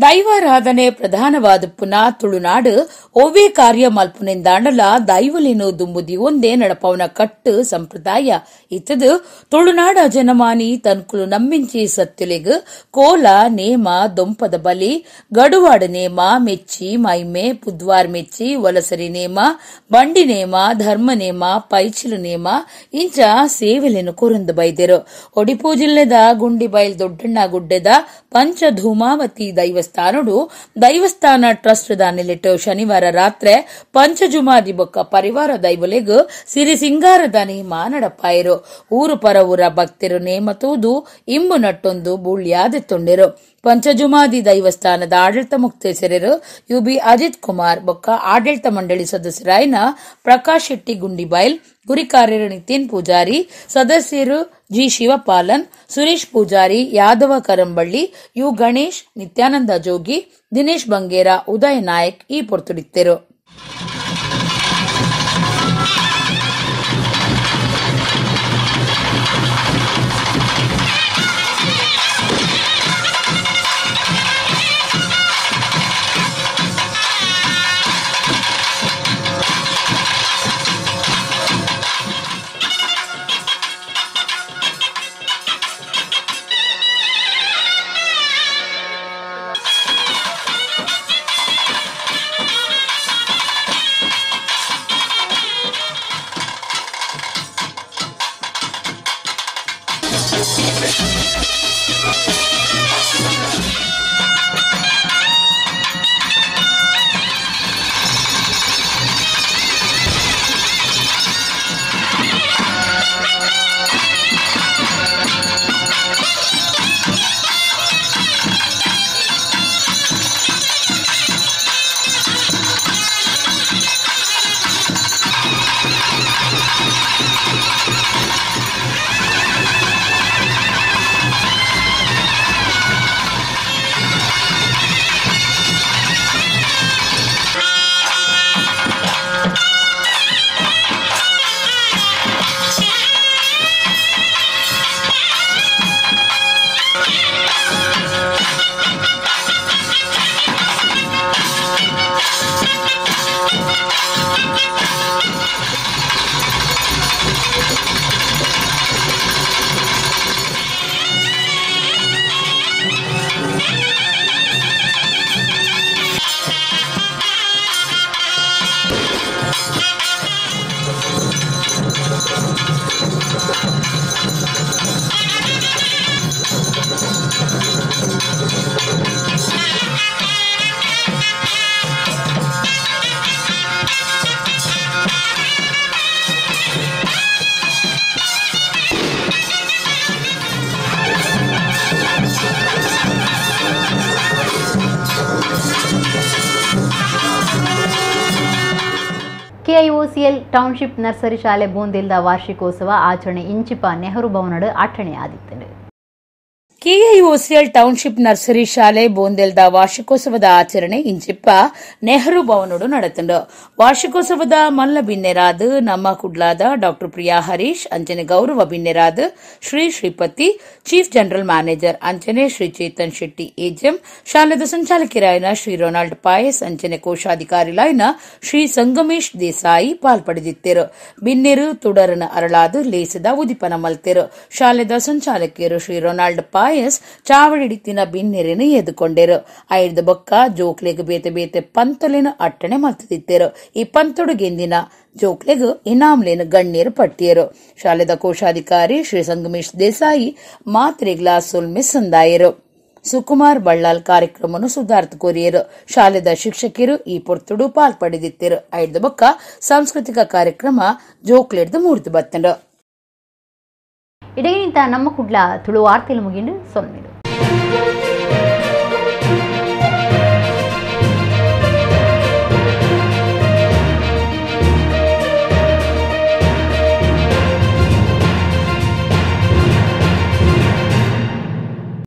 ದೈವಾರಾಧನೆ ಪ್ರಧಾನವಾದ ಪುನ ತುಳುನಾಡು ಓವೇ ಕಾರ್ಯ ಮಲ್ಪುನೆಂದಾಂಡಲ ದೈವಲಿನು ದುಂಬುದಿ ಒಂದೇ ನಡಪವನ ಕಟ್ಟು ಸಂಪ್ರದಾಯ. ಇತ್ತದು ತುಳುನಾಡ ಜನಮಾನಿ ತನ್ಕುಲು ನಮ್ಮಿಂಚಿ ಸತ್ಯುಲೆಗ್ ಕೋಲ, ನೇಮ, ದೊಂಪದ ಬಲಿ, ಗಡುವಾಡ ನೇಮ, ಮೆಚ್ಚಿ, ಮೈಮೆ ಪುದ್ವಾರ್ ಮೆಚ್ಚಿ, ವಲಸರಿ ನೇಮ, ಬಂಡಿ ನೇಮ, ಧರ್ಮ ನೇಮ, ಪೈಚಿಲು ನೇಮ, ಇಂಚ ಸೇವೆಲೆನು ಕೊರಂದು ಬೈದೆರು. ಒಡಿಪು ಜಿಲ್ಲೆದ ಗುಂಡಿಬೈಲ್ ದೊಡ್ಡಣ್ಣ ಗುಡ್ಡೆದ ಪಂಚಧೂಮಾವತಿ ದೈವಸ್ಥಾನಡು ದೈವಸ್ಥಾನ ಟ್ರಸ್ಟ್ ದಾನಿಲಿಟ್ಟು ಶನಿವಾರ ರಾತ್ರಿ ಪಂಚಜುಮಾದಿ ಬೊಕ್ಕ ಪರಿವಾರ ದೈವಲೆಗ್ ಸಿರಿ ಸಿಂಗಾರದ ನೇಮ ನಡಪಾಯಿರು ಊರು ಪರ ಊರ ಭಕ್ತರು ನೇಮ ತೂದು, ಇಂಬು ನಟ್ಟೊಂದು ಬುಳ್ಯಾದೆತ್ತೊಂಡೆರು ಪಂಚಜುಮಾದಿ ದೈವಸ್ಥಾನದ ಆಡಳಿತ ಮುಕ್ತೇಸರರು ಯು ಬಿ ಅಜಿತ್ ಕುಮಾರ್ ಬೊಕ್ಕ ಆಡಳಿತ ಮಂಡಳಿ ಸದಸ್ಯರಾಯ್ನ ಪ್ರಕಾಶ್ ಶೆಟ್ಟಿ ಗುಂಡಿಬೈಲ್ ಗುರಿಕಾರ್ಯರು ನಿತಿನ್ ಪೂಜಾರಿ, ಸದಸ್ಯರು ಜಿ ಶಿವಪಾಲನ್, ಸುರೇಶ್ ಪೂಜಾರಿ, ಯಾದವ ಕರಂಬಳ್ಳಿ, ಯು ಗಣೇಶ್, ನಿತ್ಯಾನಂದ ಜೋಗಿ, ದಿನೇಶ್ ಬಂಗೇರ, ಉದಯ್ ನಾಯಕ್ ಈ ಪೊರ್ತುಡಿತ್ತರು ಟೌನ್ಶಿಪ್ ನರ್ಸರಿ ಶಾಲೆ ಬೂಂದಿಲ್ದ ವಾರ್ಷಿಕೋತ್ಸವ ಆಚರಣೆ ಇಂಚಿಪ ನೆಹರು ಭವನಡು ಕೆಐಒಸಿಎಲ್ ಟೌನ್ಶಿಪ್ ನರ್ಸರಿ ಶಾಲೆ ಬೋಂದೆಲ್ದ ವಾರ್ಷಿಕೋತ್ಸವದ ಆಚರಣೆ ಇಂಚಿಪ್ಪ ನೆಹರು ಭವನೋಡು ನಡೆತಂಡು. ವಾರ್ಷಿಕೋತ್ಸವದ ಮಲ್ಲ ಬಿನ್ನೆರಾದ್ ನಮ್ಮ ಕುಡ್ಲಾದ ಡಾಕ್ಟರ್ ಪ್ರಿಯಾ ಹರೀಶ್ ಅಂಚನೆ ಗೌರವ ಬಿನ್ನೆರಾದ್ Shri Shripathi, chief general manager ಅಂಚನೆ ಶ್ರೀ ಚೇತನ್ ಶೆಟ್ಟಿ ಎಜಿಎಂ ಶಾಲೆದ ಸಂಚಾಲಕಿರಾಯನ ಶ್ರೀ ರೊನಾಲ್ಡ್ ಪಾಯಸ್ ಅಂಚನೆ ಕೋಶಾಧಿಕಾರಿಲಾಯನ ಶ್ರೀ ಸಂಗಮೇಶ್ ದೇಸಾಯಿ ಪಾಲ್ಪಡೆದಿದ್ದರು ಬಿನ್ನೆರು ತುಡರನ ಅರಳಾದ ಲೇಸದ ಉದಿಪನ ಮಲ್ತೆರು. ಶಾಲೆದ ಸಂಚಾಲಕಿಯರು ಶ್ರೀ ರೊನಾಲ್ಡ್ ಪಾಯಸ್ ಚಾವಡಿಡಿತ್ತಿನ ಬಿನ್ನೆರೆನ ಎದುಕೊಂಡೆರು. ಐದು ಬೊಕ್ಕ ಜೋಕ್ಲೆಗ್ ಬೇತೆ ಬೇತೆ ಪಂತೊಲೆನ ಅಟ್ಟಣೆ ಮಲ್ತದಿತ್ತೆರು ಈ ಪಂತೊಡು ಗೆಂದಿನ ಜೋಕ್ಲೆಗ್ ಇನಾಮ್ಲೇನ ಗಣ್ಯರು ಪಟ್ಟಿಯರು. ಶಾಲೆದ ಕೋಶಾಧಿಕಾರಿ ಶ್ರೀ ಸಂಗಮೇಶ್ ದೇಸಾಯಿ ಮಾತ್ರೆಗ್ಲಾ ಸುಲ್ಮೆ ಸಂದಾಯರು ಸುಕುಮಾರ್ ಬಳ್ಳಾಲ್ ಕಾರ್ಯಕ್ರಮವನ್ನು ಸುಧಾರ್ಥ ಕೋರಿಯರು. ಶಾಲೆದ ಶಿಕ್ಷಕರು ಈ ಪೊರ್ತುಡು ಪಾಲ್ಪಡೆದಿತ್ತರು. ಐದು ಬೊಕ್ಕ ಸಾಂಸ್ಕೃತಿಕ ಕಾರ್ಯಕ್ರಮ ಜೋಕ್ಲೆಡ್ದು ಮೂರ್ತಿ ಬತ್ತಂಡು. ಇಡಗಿನಿಂದ ನಮ್ಮ ಕುಡ್ಲ ತುಳು ವಾರ್ತೆಲು ಮುಗಿಂಡು ಸೊನ್ನೆ